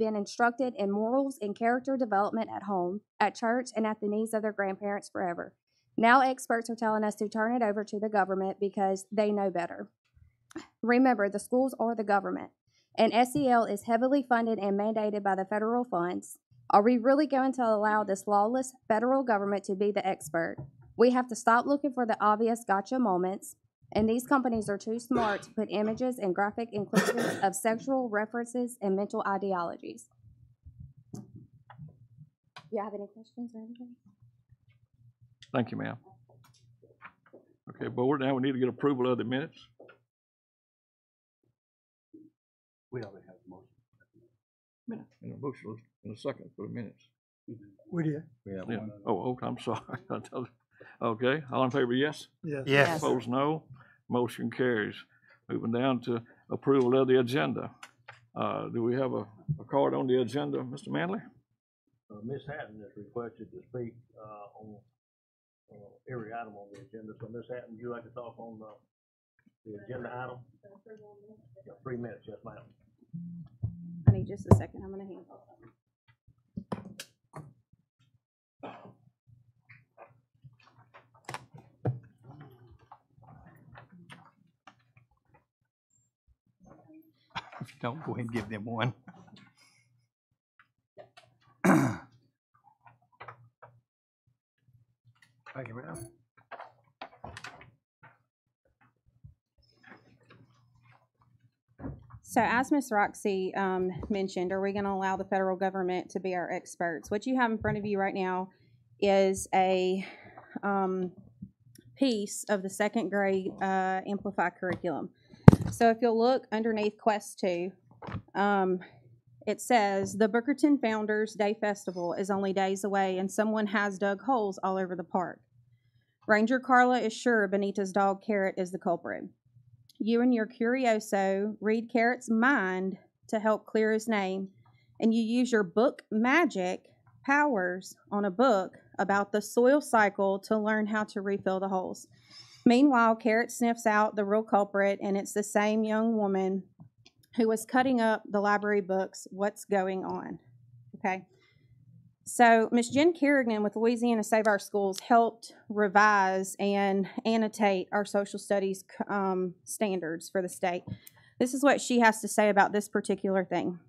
been instructed in morals and character development at home, at church, and at the knees of their grandparents forever. Now experts are telling us to turn it over to the government because they know better. Remember, the schools are the government, and SEL is heavily funded and mandated by the federal funds. Are we really going to allow this lawless federal government to be the expert? We have to stop looking for the obvious gotcha moments, and these companies are too smart to put images and graphic inclusions of sexual references and mental ideologies. Do you have any questions or anything? Thank you, ma'am. Okay, board, now we need to get approval of the minutes. We already have a motion. And a motion in a second for the minutes. We did, We have Yeah. one. Oh, oh, I'm sorry. I thought- Okay, all in favor, yes? yes. Yes. Opposed, no. Motion carries. Moving down to approval of the agenda. Uh, do we have a, a card on the agenda, Mr. Manley? Uh, Ms. Hatton is requested to speak, uh, on, uh, every item on the agenda. So Ms. Hatton, would you like to talk on, the the agenda item? Yeah, Three minutes, yes, ma'am. I need just a second, I'm gonna hand. If you don't, go ahead and give them one. Thank you, ma'am. So as Ms. Roxy um, mentioned, are we going to allow the federal government to be our experts? What you have in front of you right now is a um, piece of the second grade uh, Amplify curriculum. So if you'll look underneath Quest 2, um, it says, "The Bookerton Founders Day Festival is only days away and someone has dug holes all over the park. Ranger Carla is sure Benita's dog Carrot is the culprit." you and your curioso read Carrot's mind to help clear his name, and you use your book magic powers on a book about the soil cycle to learn how to refill the holes. Meanwhile, Carrot sniffs out the real culprit, and it's the same young woman who was cutting up the library books. What's going on? Okay. So, Miss Jen Kerrigan with Louisiana Save Our Schools helped revise and annotate our social studies um, standards for the state. This is what she has to say about this particular thing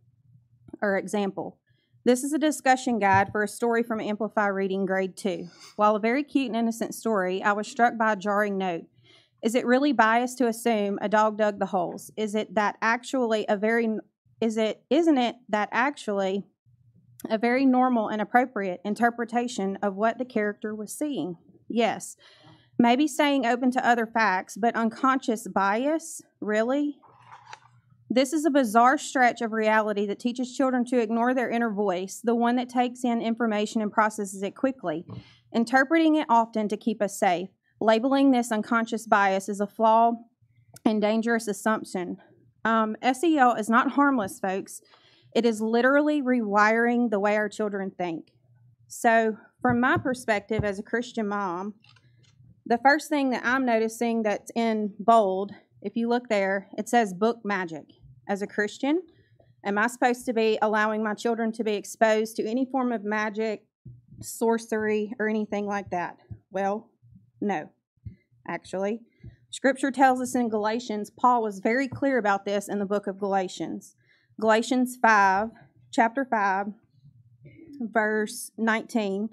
or example. This is a discussion guide for a story from Amplify Reading Grade 2. While a very cute and innocent story, I was struck by a jarring note. Is it really biased to assume a dog dug the holes? Is it that actually a very is it isn't it that actually a very normal and appropriate interpretation of what the character was seeing. Yes, maybe staying open to other facts, but unconscious bias? Really? This is a bizarre stretch of reality that teaches children to ignore their inner voice, the one that takes in information and processes it quickly, interpreting it often to keep us safe. Labeling this unconscious bias is a flaw and dangerous assumption. Um, SEL is not harmless, folks. It is literally rewiring the way our children think. So, from my perspective as a Christian mom, the first thing that I'm noticing that's in bold, if you look there, it says book magic. As a Christian, am I supposed to be allowing my children to be exposed to any form of magic, sorcery, or anything like that? Well, no, actually. Scripture tells us in Galatians, Paul was very clear about this in the book of Galatians. Galatians 5, chapter 5, verse 19.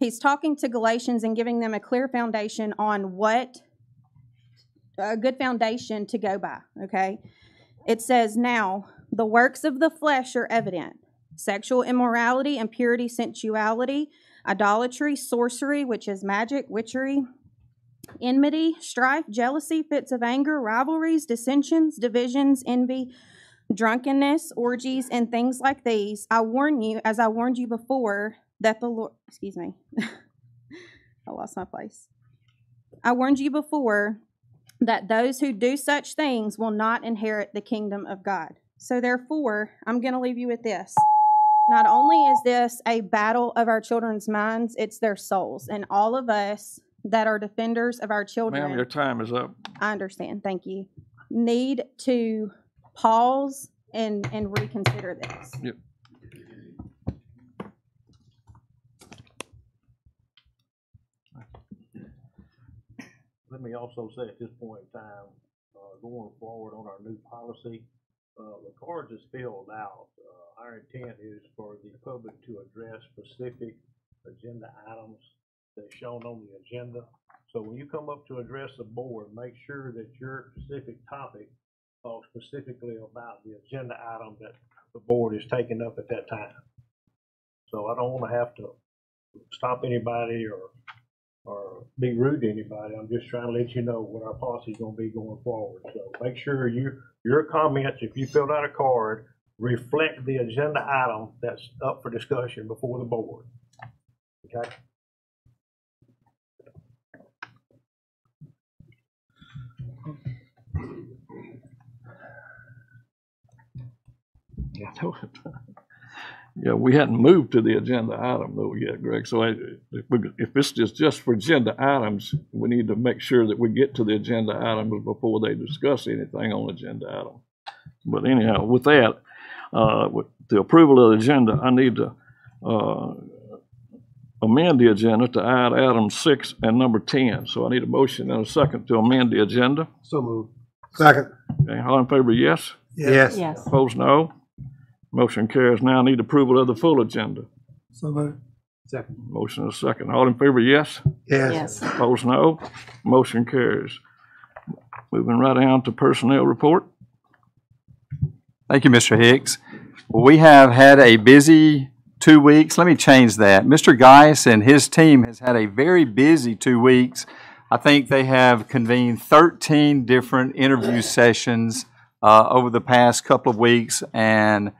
He's talking to Galatians and giving them a clear foundation on what a good foundation to go by, okay? It says, Now, the works of the flesh are evident. Sexual immorality, impurity, sensuality, idolatry, sorcery, which is magic, witchery, enmity, strife, jealousy, fits of anger, rivalries, dissensions, divisions, envy drunkenness, orgies, and things like these, I warn you, as I warned you before, that the Lord, excuse me, I lost my place. I warned you before that those who do such things will not inherit the kingdom of God. So, therefore, I'm going to leave you with this. Not only is this a battle of our children's minds, it's their souls. And all of us that are defenders of our children. Ma'am, your time is up. I understand, thank you, need to pause and, and reconsider this. Let me also say at this point in time, uh, going forward on our new policy, uh, the cards is filled out. Uh, our intent is for the public to address specific agenda items that's shown on the agenda. So when you come up to address the board, make sure that your specific topic talks specifically about the agenda item that the board is taking up at that time. So I don't wanna have to stop anybody or, or be rude to anybody. I'm just trying to let you know what our policy is gonna be going forward. So make sure you, your comments, if you filled out a card, reflect the agenda item that's up for discussion before the board. Okay? Yeah. Yeah, we hadn't moved to the agenda item though yet, Greg, so I, if, we- if this is just for agenda items, we need to make sure that we get to the agenda items before they discuss anything on agenda item. But anyhow, with that, uh, with the approval of the agenda, I need to, uh, amend the agenda to add items six and number ten. So I need a motion and a second to amend the agenda. So moved. Second. Okay, all in favor, yes? Yes. Yes. Opposed, no. Motion carries. Now I need approval of the full agenda. So moved. Second. Motion is second. All in favor, yes? Yes. Opposed, no. Motion carries. Moving right down to personnel report. Thank you, Mr. Hicks. We have had a busy two weeks. Let me change that. Mr. Geis and his team has had a very busy two weeks. I think they have convened 13 different interview sessions uh, over the past couple of weeks, and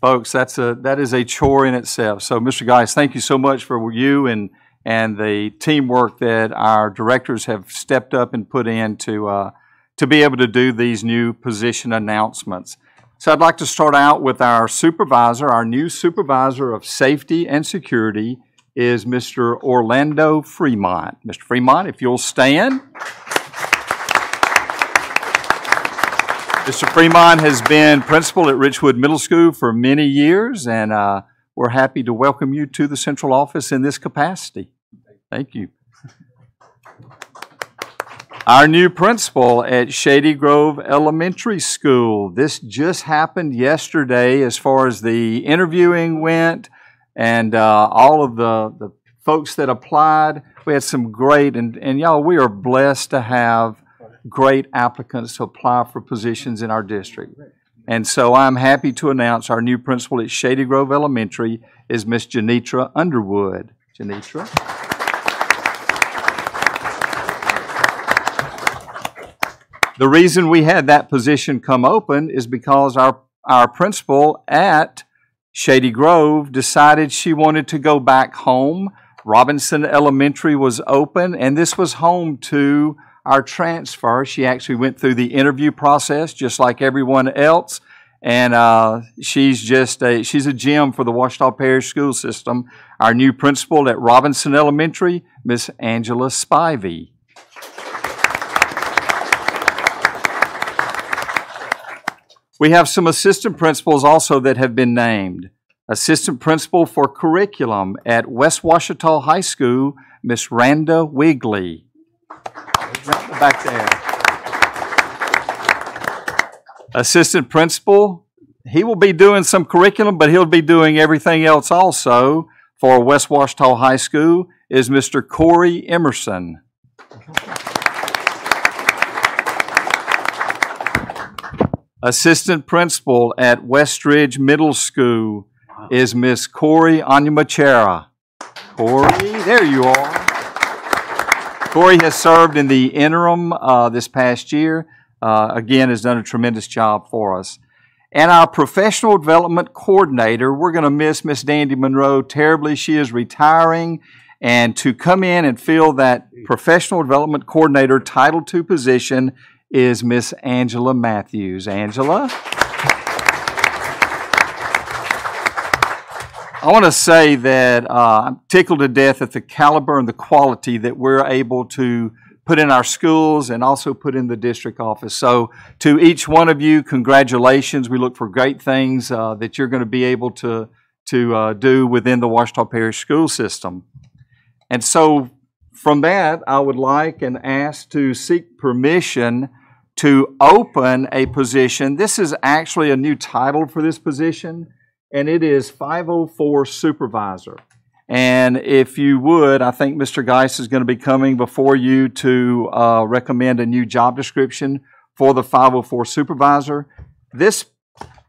folks, that's a, that is a chore in itself. So, Mr. Geis, thank you so much for you and, and the teamwork that our directors have stepped up and put in to, uh, to be able to do these new position announcements. So I'd like to start out with our supervisor. Our new supervisor of safety and security is Mr. Orlando Fremont. Mr. Fremont, if you'll stand. Mr. Fremont has been principal at Richwood Middle School for many years, and uh, we're happy to welcome you to the central office in this capacity. Thank you. Our new principal at Shady Grove Elementary School. This just happened yesterday as far as the interviewing went and uh, all of the, the folks that applied. We had some great, and, and y'all, we are blessed to have great applicants to apply for positions in our district. And so I'm happy to announce our new principal at Shady Grove Elementary is Miss Janitra Underwood. Janitra? The reason we had that position come open is because our, our principal at Shady Grove decided she wanted to go back home. Robinson Elementary was open, and this was home to our transfer. She actually went through the interview process just like everyone else, and uh, she's just a, she's a gem for the Ouachita Parish School System. Our new principal at Robinson Elementary, Miss Angela Spivey. We have some assistant principals also that have been named. Assistant Principal for Curriculum at West Ouachita High School, Miss Randa Wigley. Back there. Assistant Principal, he will be doing some curriculum, but he'll be doing everything else also for West Ouachita High School is Mr. Corey Emerson. Assistant Principal at Westridge Middle School is Miss Corey Anyamachera. Corey, there you are. Corey has served in the interim uh, this past year. Uh, again, has done a tremendous job for us. And our professional development coordinator, we're going to miss Miss Dandy Monroe terribly. She is retiring. And to come in and fill that professional development coordinator Title II position is Miss Angela Matthews. Angela? I want to say that uh, I'm tickled to death at the caliber and the quality that we're able to put in our schools and also put in the district office. So, to each one of you, congratulations. We look for great things uh, that you're going to be able to, to uh, do within the Ouachita Parish school system. And so, from that, I would like and ask to seek permission to open a position. This is actually a new title for this position, and it is 504 Supervisor. And if you would, I think Mr. Geis is going to be coming before you to uh, recommend a new job description for the 504 Supervisor. This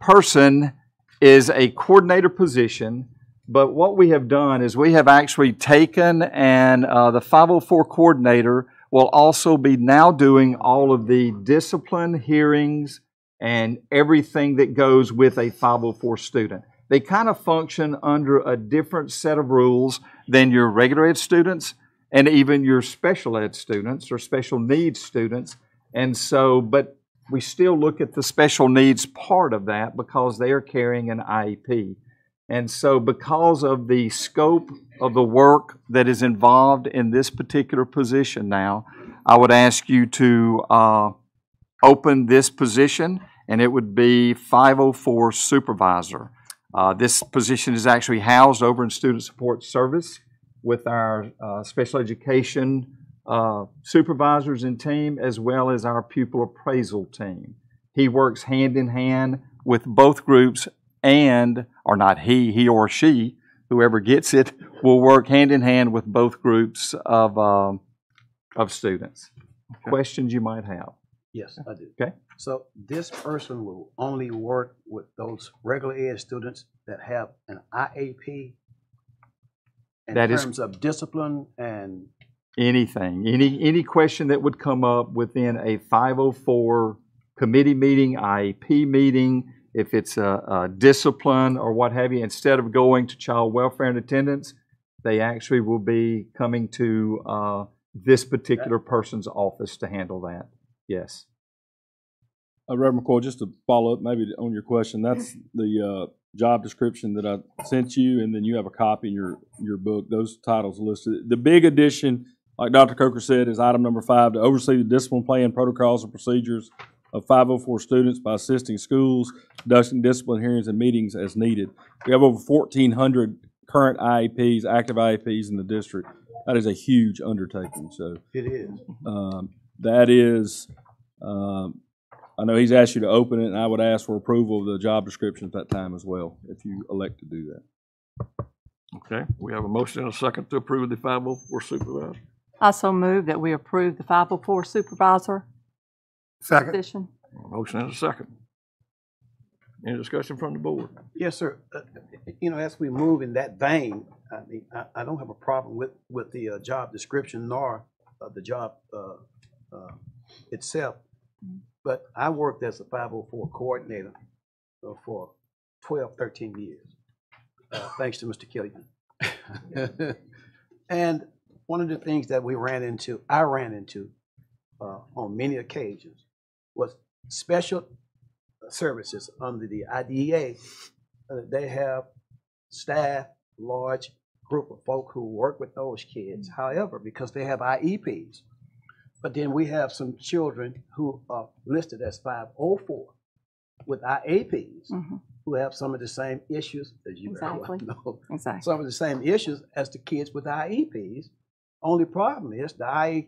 person is a coordinator position, but what we have done is we have actually taken and uh, the 504 coordinator will also be now doing all of the discipline hearings and everything that goes with a 504 student. They kind of function under a different set of rules than your regular ed students and even your special ed students or special needs students. And so, but we still look at the special needs part of that because they are carrying an IEP. And so, because of the scope of the work that is involved in this particular position now, I would ask you to uh, open this position, and it would be 504 supervisor. Uh, This position is actually housed over in Student Support Service with our uh, special education uh, supervisors and team, as well as our pupil appraisal team. He works hand in hand with both groups and, or not he, he or she, whoever gets it, will work hand in hand with both groups of, um, of students. Questions you might have? Yes, I do. Okay. So this person will only work with those regular ed students that have an IAP in That is- terms of discipline and, Anything, any, any question that would come up within a 504 committee meeting, IEP meeting, if it's a, a discipline or what have you, instead of going to child welfare and attendance, they actually will be coming to uh, this particular person's office to handle that. Yes. Uh, Reverend McCoy, just to follow up maybe on your question, that's the uh, job description that I sent you, and then you have a copy in your, your book. Those titles listed. The big addition, like Dr. Coker said, is item number five, to oversee the discipline plan, protocols, and procedures of 504 students by assisting schools, conducting discipline hearings and meetings as needed. We have over 1,400 current IEPs, active IEPs in the district. That is a huge undertaking, so. it is. Um, That is, um, I know he's asked you to open it, and I would ask for approval of the job description at that time as well, if you elect to do that. Okay, we have a motion and a second to approve the 504 supervisor. I so move that we approve the 504 supervisor Second. position. Motion and a second. Any discussion from the board? Yes, sir. Uh, You know, as we move in that vein, I mean, I, I don't have a problem with, with the uh, job description nor uh, the job uh, uh, itself. But I worked as a 504 coordinator for 12, 13 years, uh, thanks to Mr. Killian. And one of the things that we ran into, I ran into uh, on many occasions, was special services under the IDEA uh, they have staff, large group of folk who work with those kids. However, because they have IEPs, but then we have some children who are listed as 504 with IAPs Mhm, who have some of the same issues as you Exactly. know. Exactly. Some of the same issues as the kids with IEPs. Only problem is the I,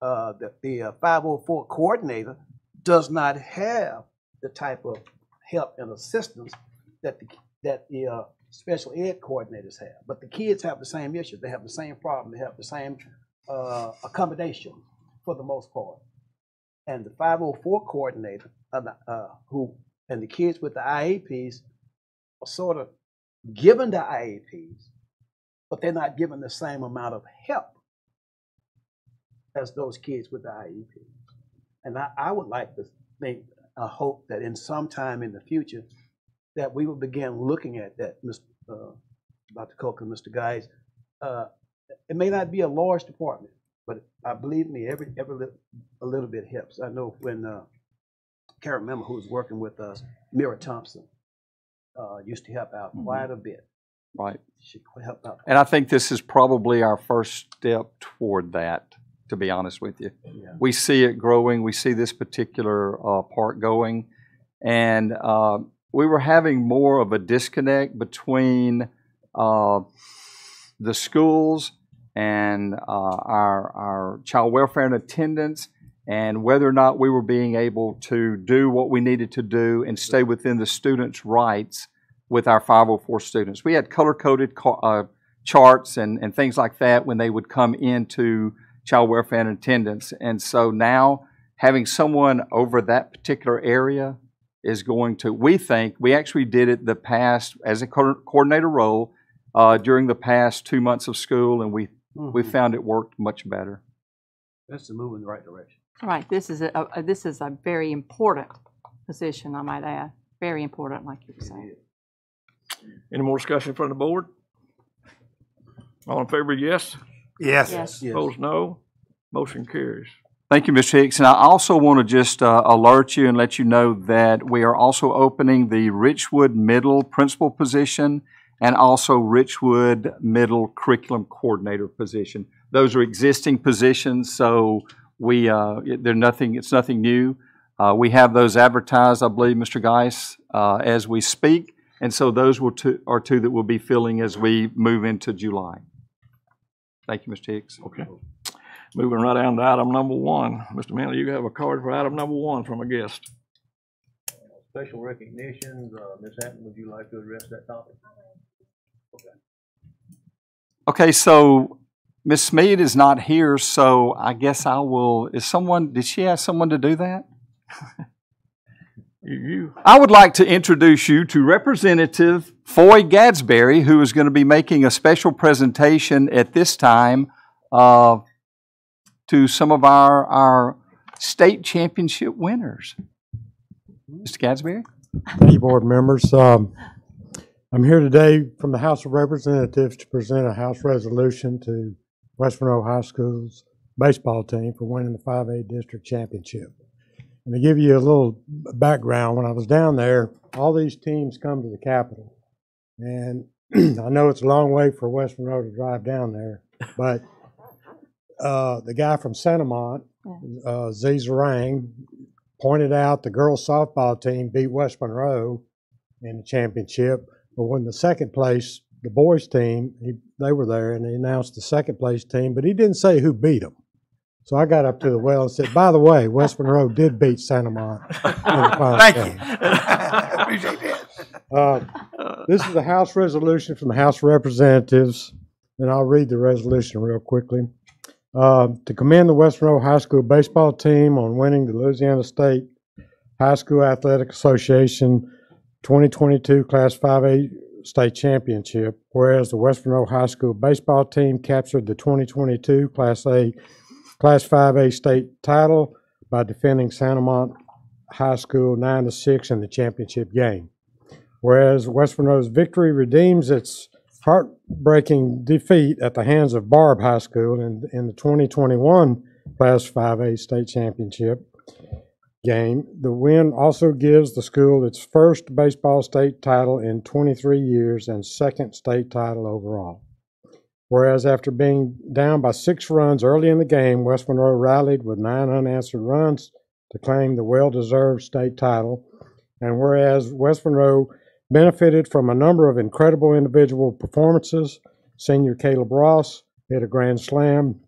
uh, the, the uh, 504 coordinator does not have the type of help and assistance that the, that the uh, special ed coordinators have. But the kids have the same issues. They have the same problem. They have the same uh, accommodation for the most part. And the 504 coordinator, uh, the, uh, who and the kids with the IEPs are sort of given the IEPs, but they're not given the same amount of help as those kids with the IEP. And I, I would like to think, I hope that in some time in the future, that we will begin looking at that, Mr. Uh, Dr. Coker, Mr. Geis. Uh, it may not be a large department, but I believe me, every every li- a little bit helps. I know when uh, can't remember who was working with us, Mira Thompson, uh, used to help out Mhm. quite a bit. Right. She helped out. And I think this is probably our first step toward that, to be honest with you. Yeah. We see it growing, we see this particular uh, part going. And uh, we were having more of a disconnect between uh, the schools and uh, our, our child welfare and attendance, and whether or not we were being able to do what we needed to do and stay within the students' rights with our 504 students. We had color-coded uh, charts and, and things like that when they would come into child welfare and attendance. And so now, having someone over that particular area is going to, we think, we actually did it the past, as a co- coordinator role, uh, during the past two months of school, and we, we Mhm. found it worked much better. That's the move in the right direction. Right, this is a, a- this is a very important position, I might add. Very important, like you were saying. Any more discussion from the board? All in favor, yes? Yes. Yes. Yes. Opposed, no? Motion carries. Thank you, Mr. Hicks. And I also want to just uh, alert you and let you know that we are also opening the Richwood Middle Principal position and also Richwood Middle Curriculum Coordinator position. Those are existing positions, so we, uh, they're nothing, it's nothing new. Uh, We have those advertised, I believe, Mr. Geis, uh, as we speak. And so those will two, are two that we'll be filling as we move into July. Thank you, Mr. Hicks. Okay. Moving right on to item number one. Mr. Manley, you have a card for item number one from a guest. Special recognitions, uh, Ms. Hatton, would you like to address that topic? Okay, so Miss Smead is not here, so I guess I will, is someone, did she ask someone to do that? You, you, I would like to introduce you to Representative Foy Gadberry, who is going to be making a special presentation at this time uh, to some of our, our state championship winners. Mr. Gadberry? Thank you, board members. Um, I'm here today from the House of Representatives to present a House resolution to West Monroe High School's baseball team for winning the 5A district championship. And to give you a little background, when I was down there, all these teams come to the Capitol. And I know it's a long way for West Monroe to drive down there, but uh, the guy from St. Amant, uh, Z Zarang, pointed out the girls softball team beat West Monroe in the championship. But when the second place, the boys team, he, they were there and he announced the second place team, but he didn't say who beat them. So I got up to the well and said, by the way, West Monroe did beat St. Amant. in the final Thank game." you. Appreciate that. Uh, This is a House resolution from the House of Representatives, and I'll read the resolution real quickly. Uh, To commend the West Monroe High School baseball team on winning the Louisiana State High School Athletic Association 2022 Class 5A State Championship, whereas the West Monroe High School baseball team captured the 2022 Class A, Class 5A state title by defending St. Amant High School 9 to 6 in the championship game. Whereas West Monroe's victory redeems its heartbreaking defeat at the hands of Barbe High School in, in the 2021 Class 5A state championship game. The win also gives the school its first baseball state title in 23 years and second state title overall. Whereas after being down by six runs early in the game, West Monroe rallied with nine unanswered runs to claim the well-deserved state title. And whereas West Monroe benefited from a number of incredible individual performances. Senior Caleb Ross hit a grand slam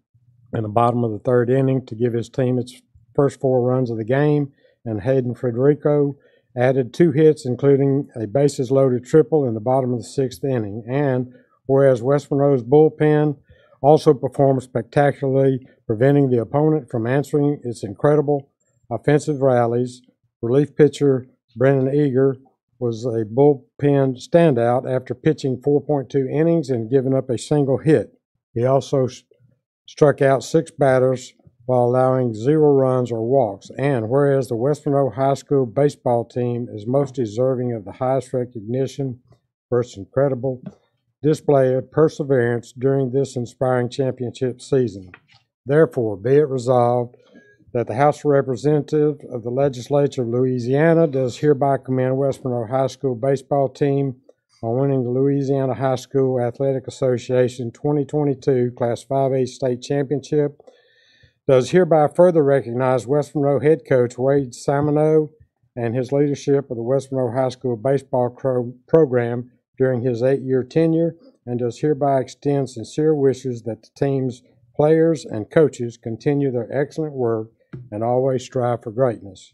in the bottom of the third inning to give his team its first four runs of the game, and Hayden Frederico added two hits, including a bases loaded triple in the bottom of the sixth inning. And whereas West Monroe's bullpen also performed spectacularly, preventing the opponent from answering its incredible offensive rallies, relief pitcher Brennan Eager was a bullpen standout after pitching 4.2 innings and giving up a single hit. He also struck out six batters while allowing zero runs or walks. And whereas the West Monroe High School baseball team is most deserving of the highest recognition for its incredible display of perseverance during this inspiring championship season. Therefore, be it resolved that the House of Representatives of the Legislature of Louisiana does hereby commend West Monroe High School baseball team on winning the Louisiana High School Athletic Association 2022 Class 5A State Championship. Does hereby further recognize West Monroe head coach Wade Simoneau and his leadership of the West Monroe High School baseball cro- program during his eight-year tenure, and does hereby extend sincere wishes that the team's players and coaches continue their excellent work and always strive for greatness.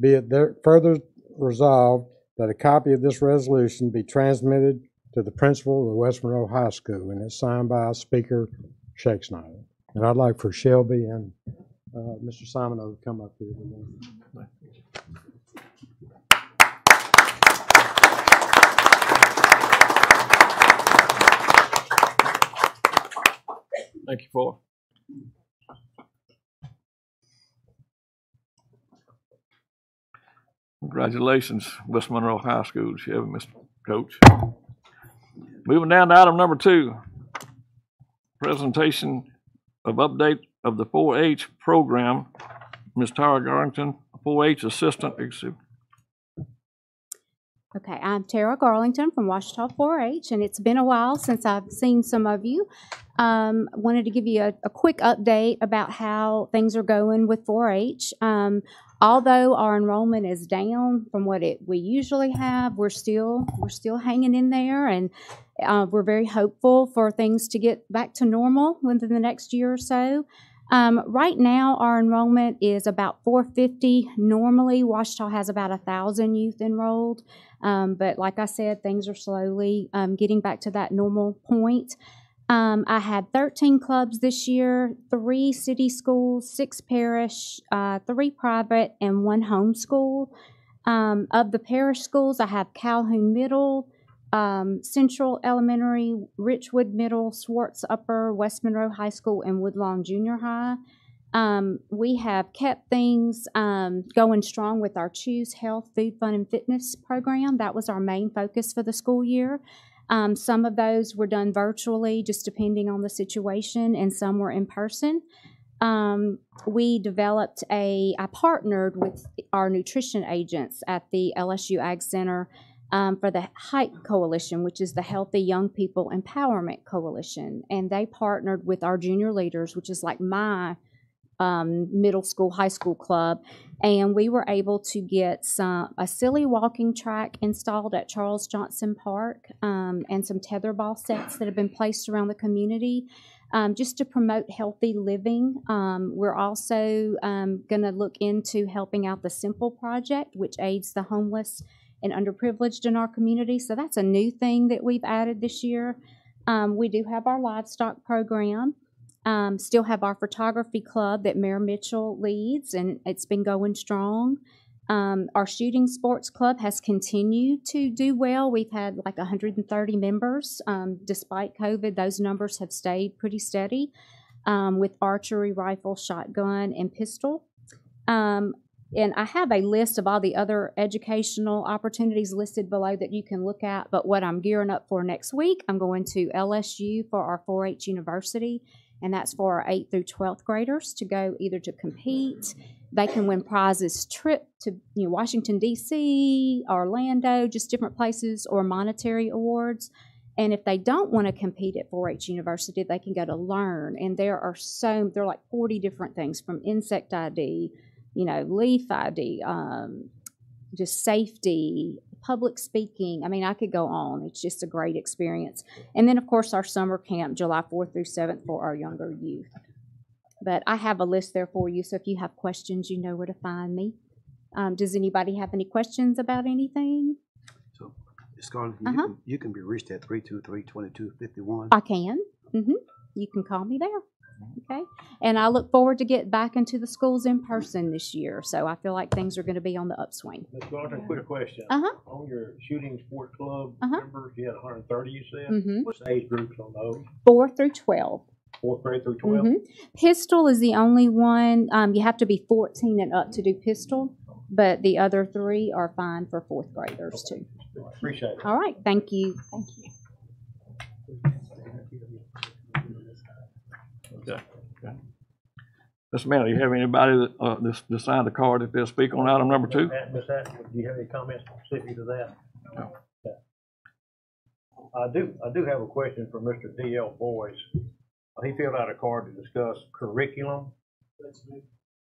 Be it further resolved that a copy of this resolution be transmitted to the principal of West Monroe High School, and it's signed by Speaker Schexnayder. And I'd like for Shelby and uh, Mr. Simoneau to come up here. Thank you for. Congratulations, West Monroe High School, Chevy, Mr. Coach. Moving down to item number two. Presentation of update of the four H program. Ms. Tara Garlington, four H Assistant Exhibit. Okay, I'm Tara Garlington from Ouachita 4-H, and it's been a while since I've seen some of you. Um, wanted to give you a, a quick update about how things are going with 4-H. Um, although our enrollment is down from what it we usually have, we're still we're still hanging in there, and uh, we're very hopeful for things to get back to normal within the next year or so. Um, right now, our enrollment is about 450. Normally, Ouachita has about a thousand youth enrolled. Um, but like I said, things are slowly um, getting back to that normal point. Um, I had 13 clubs this year, three city schools, six parish, uh, three private, and one homeschool. Um, of the parish schools, I have Calhoun Middle, um, Central Elementary, Richwood Middle, Swartz Upper, West Monroe High School, and Woodlawn Junior High. Um, we have kept things um, going strong with our Choose Health, Food, Fun, and Fitness program. That was our main focus for the school year. Um, some of those were done virtually, just depending on the situation, and some were in person. Um, we developed a, I partnered with our nutrition agents at the LSU Ag Center um, for the HYPE Coalition, which is the Healthy Young People Empowerment Coalition. And they partnered with our junior leaders, which is like my um, middle school, high school club, and we were able to get some a silly walking track installed at Charles Johnson Park um, and some tetherball sets that have been placed around the community. Um, just to promote healthy living. Um, we're also um, going to look into helping out the Simple Project, which aids the homeless and underprivileged in our community. So that's a new thing that we've added this year. Um, we do have our livestock program. Um, still have our photography club that Mayor Mitchell leads, and it's been going strong. Um, our shooting sports club has continued to do well. We've had like 130 members. Um, despite COVID, those numbers have stayed pretty steady um, with archery, rifle, shotgun, and pistol. Um, and I have a list of all the other educational opportunities listed below that you can look at. But what I'm gearing up for next week, I'm going to LSU for our 4 H University and that's for our 8th through 12th graders to go either to compete. They can win prizes, trip to you know Washington D.C., Orlando, just different places, or monetary awards. And if they don't want to compete at 4-H University, they can go to Learn. And there are so there are like 40 different things from insect ID, you know, leaf ID, um, just safety, public speaking. I mean, I could go on. It's just a great experience. And then, of course, our summer camp, July 4th through 7th for our younger youth. But I have a list there for you, so if you have questions, you know where to find me. Um, does anybody have any questions about anything? So, Scarlett, you Uh-huh. can, you can be reached at three two three twenty-two fifty-one. I can. hmm You can call me there. Okay. And I look forward to get back into the schools in person this year. So I feel like things are going to be on the upswing. Ms. Garton, quick question. Uh-huh. On your shooting sport club Uh-huh. members, you had hundred and thirty, you said? Mhm. What's the age groups on those? Four through 12. Fourth grade through twelve? Mhm. Pistol is the only one, um, you have to be 14 and up to do pistol, but the other three are fine for fourth graders too. Appreciate it. All right, thank you. Thank you. Okay. okay. Mr. Manley, you have anybody that, uh, that's, that signed the card that they'll speak on item number two? Ms. Ms. Hatton, do you have any comments specific to that? No. Okay. I do, I do have a question for Mr. D.L. Boyce. Uh, He filled out a card to discuss curriculum.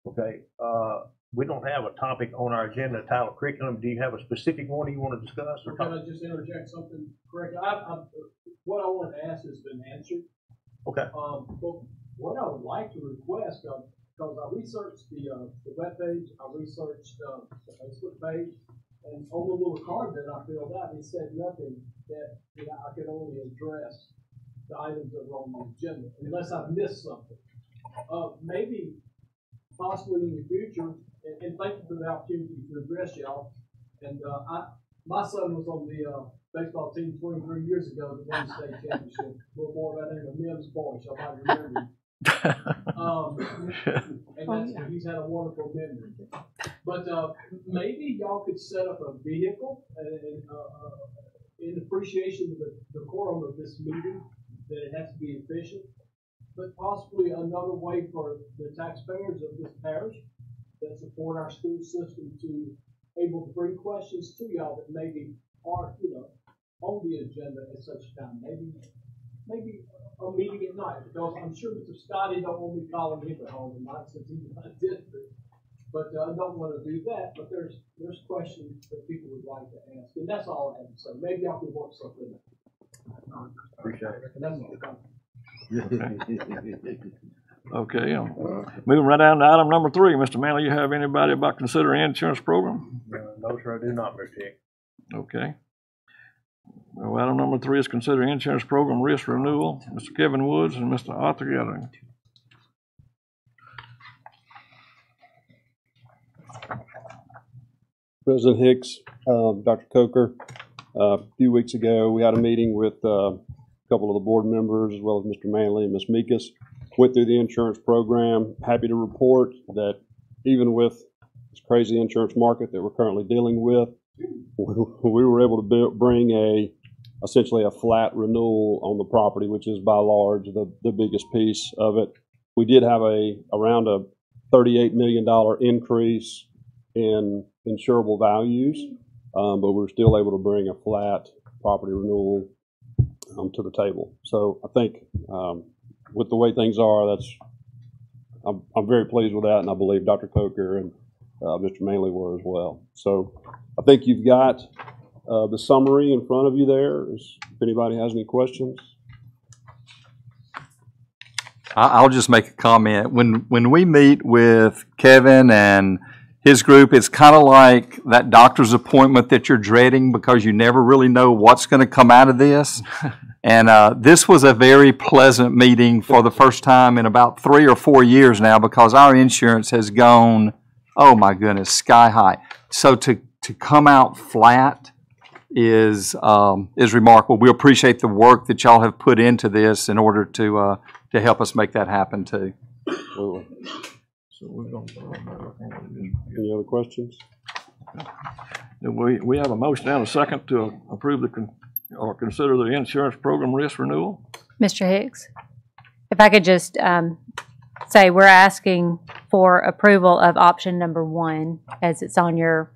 Okay, uh, we don't have a topic on our agenda titled curriculum. Do you have a specific one you want to discuss or Can talk? I just interject something correct? I, I, what I wanted to ask has been answered. Okay. Um, but what I would like to request, uh, because I researched the, uh, the webpage, I researched, uh, the Facebook page, and on the little card that I filled out, it said nothing that, I could only address the items that were on the agenda, unless I've missed something. Uh, maybe possibly in the future, and, and thank you for the opportunity to address y'all. And, uh, I, my son was on the, uh, baseball team twenty-three years ago that won the state championship. A Little boy by the name of Mims Boy, so I remember. Um, and that's, he's had a wonderful memory. But, uh, maybe y'all could set up a vehicle and, uh, uh, in appreciation of the decorum of this meeting, that it has to be efficient, but possibly another way for the taxpayers of this parish that support our school system to be able to bring questions to y'all that maybe aren't, you know, on the agenda at such a time. Maybe, maybe a meeting at night, because I'm sure Mr. Scotty don't want me calling him at home at night since he's my district. But uh, I don't want to do that, but there's, there's questions that people would like to ask, and that's all I have to say. Maybe y'all could work something out. Appreciate it. And that's all. Okay, um, moving right down to item number three. Mr. Manley, you have anybody about considering insurance program? Uh, No, sir, I do not, Mr. Hicks. Okay. Item number three is consider insurance program risk renewal. Mr. Kevin Woods and Mr. Arthur Gathering. President Hicks, um, Dr. Coker. Uh, A few weeks ago, we had a meeting with uh, a couple of the board members, as well as Mr. Manley and Ms. Meekus. Went through the insurance program. Happy to report that even with this crazy insurance market that we're currently dealing with, we were able to bring a, essentially a flat renewal on the property, which is by large the, the biggest piece of it. We did have a, around a $38 million increase in insurable values, um, but we're still able to bring a flat property renewal um, to the table. So I think um, with the way things are, that's I'm, I'm very pleased with that, and I believe Dr. Coker and uh, Mr. Manley were as well. So I think you've got uh, the summary in front of you there. Is- If anybody has any questions. I'll just make a comment. When, when we meet with Kevin and his group, it's kind of like that doctor's appointment that you're dreading because you never really know what's going to come out of this. And uh, this was a very pleasant meeting for the first time in about three or four years now because our insurance has gone, oh my goodness, sky high. So to, to come out flat is, um, is remarkable. We appreciate the work that y'all have put into this in order to, uh, to help us make that happen too. Absolutely. So we're gonna. Any other questions? We, we have a motion and a second to approve the, con- or consider the insurance program risk renewal. Mr. Hicks, if I could just um, say, we're asking for approval of option number one as it's on your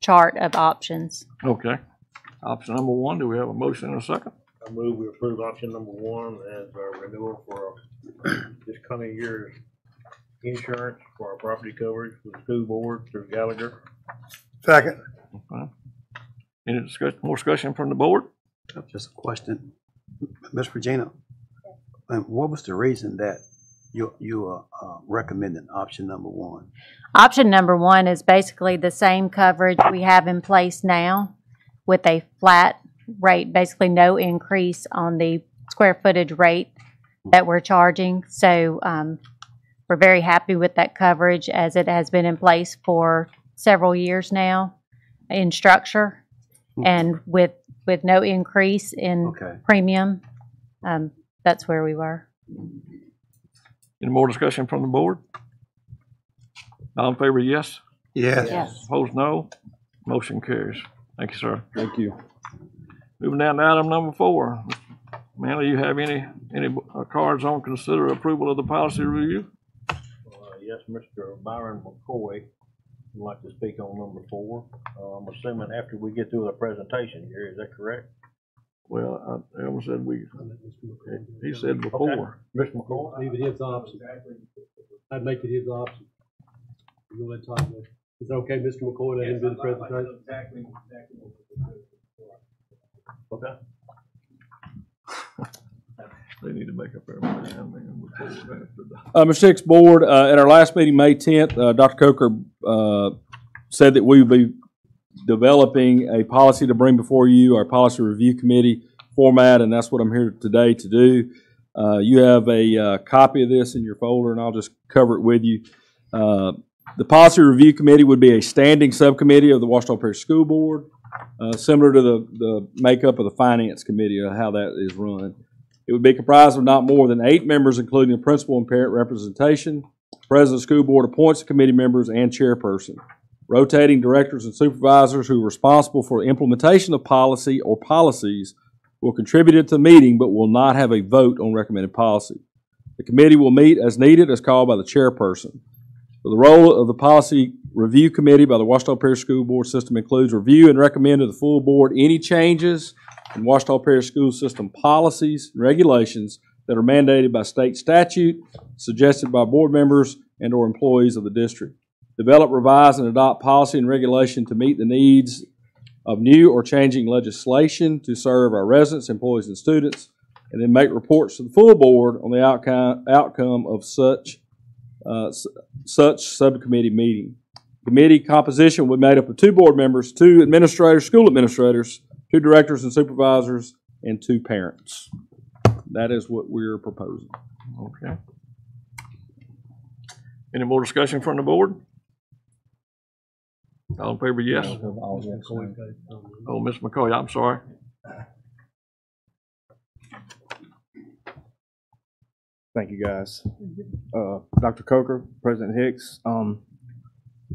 chart of options. Okay. Option number one, do we have a motion and a second? I move we approve option number one as a renewal for this coming year's insurance for our property coverage for the school board through Gallagher. Second. Okay. Any discussion, more discussion from the board? Just a question. Ms. Regina, um, what was the reason that you, you are uh, recommending option number one? Option number one is basically the same coverage we have in place now with a flat rate, basically no increase on the square footage rate that we're charging. So um, we're very happy with that coverage as it has been in place for several years now in structure and with, with no increase in Okay. premium. Um, That's where we were. Any more discussion from the board? All in favor, yes? Yes. Yes. Opposed, no? Motion carries. Thank you, sir. Thank you. Moving down to item number four. Manley, you have any, any uh, cards on consider approval of the policy review? Uh, yes, Mr. Byron McCoy would like to speak on number four. Uh, I'm assuming after we get through the presentation here, is that correct? Well, I, I almost said we, he said before. Mr. McCoy? Leave it his option. I'd make it his option. You'll let Todd know. Is that okay, Mr. McCoy, let him do the presentation? Exactly, exactly. Okay. They need to make up their mind, man, before or after that. Uh, Mr. Hicks, Board, uh, at our last meeting, May tenth, uh, Dr. Coker, uh, said that we would be developing a policy to bring before you, our policy review committee format, and that's what I'm here today to do. Uh, you have a, uh, copy of this in your folder, and I'll just cover it with you. Uh, the policy review committee would be a standing subcommittee of the Ouachita Parish School Board, uh, similar to the, the makeup of the finance committee, or how that is run. It would be comprised of not more than eight members, including the principal and parent representation. The President of the school board appoints the committee members and chairperson. Rotating directors and supervisors who are responsible for implementation of policy or policies will contribute to the meeting but will not have a vote on recommended policy. The committee will meet as needed as called by the chairperson. So the role of the policy review committee by the Ouachita Parish School Board system includes review and recommend to the full board any changes in Ouachita Parish School System policies and regulations that are mandated by state statute, suggested by board members and/or employees of the district. Develop, revise, and adopt policy and regulation to meet the needs of new or changing legislation to serve our residents, employees, and students, and then make reports to the full board on the outcome, outcome of such, uh, such subcommittee meeting. Committee composition will be made up of two board members, two administrators, school administrators, two directors and supervisors, and two parents. That is what we're proposing. Okay. Any more discussion from the board? All in favor, yes? Oh, Ms. McCoy, I'm sorry. Thank you, guys. Uh, Dr. Coker, President Hicks, um,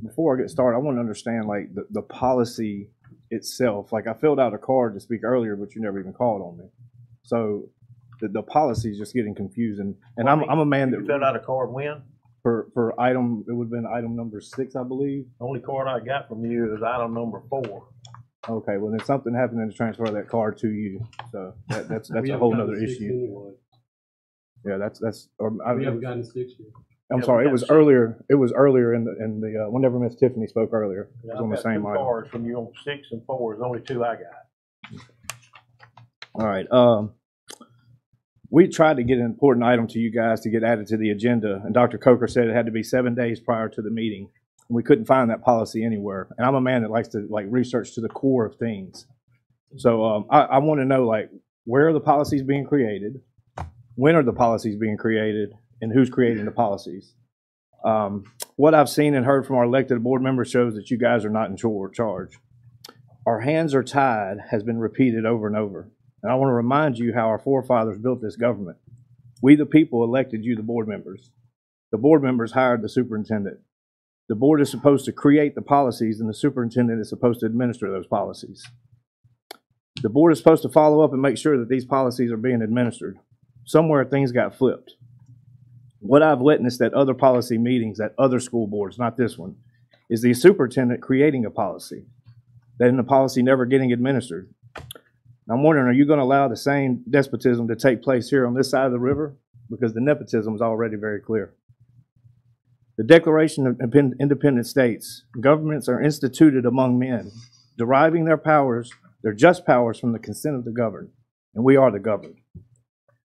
before I get started, I want to understand like the, the policy itself. Like I filled out a card to speak earlier, but you never even called on me. So the, the policy is just getting confusing. And I'm, I'm a man You that filled out a card when? For, for item, it would have been item number six, I believe. The Only card I got from you is item number four. Okay, well then something happened in the transfer of that card to you. So that, that's, that's We a haven't whole gotten nother the six issue. anyway. Yeah, that's, that's, or, I, We haven't gotten the six yet. I'm Yeah, sorry, we it was six. earlier, it was earlier in the, in the, uh, whenever Miss Tiffany spoke earlier. It was I've on the got same two item. cards from you on six and four, there's only two I got. All right, um, we tried to get an important item to you guys to get added to the agenda, and Dr. Coker said it had to be seven days prior to the meeting. We couldn't find that policy anywhere, and I'm a man that likes to like research to the core of things. So, um, I, I want to know like, where are the policies being created? When are the policies being created, and who's creating the policies? Um, what I've seen and heard from our elected board members shows that you guys are not in charge. Our hands are tied has been repeated over and over. And I want to remind you how our forefathers built this government. We, the people, elected you, the board members. The board members hired the superintendent. The board is supposed to create the policies, and the superintendent is supposed to administer those policies. The board is supposed to follow up and make sure that these policies are being administered. Somewhere things got flipped. What I've witnessed at other policy meetings at other school boards, not this one, is the superintendent creating a policy, then the policy never getting administered. I'm wondering, are you going to allow the same despotism to take place here on this side of the river? Because the nepotism is already very clear. The Declaration of Independ- Independent States, governments are instituted among men, deriving their powers, their just powers from the consent of the governed, and we are the governed.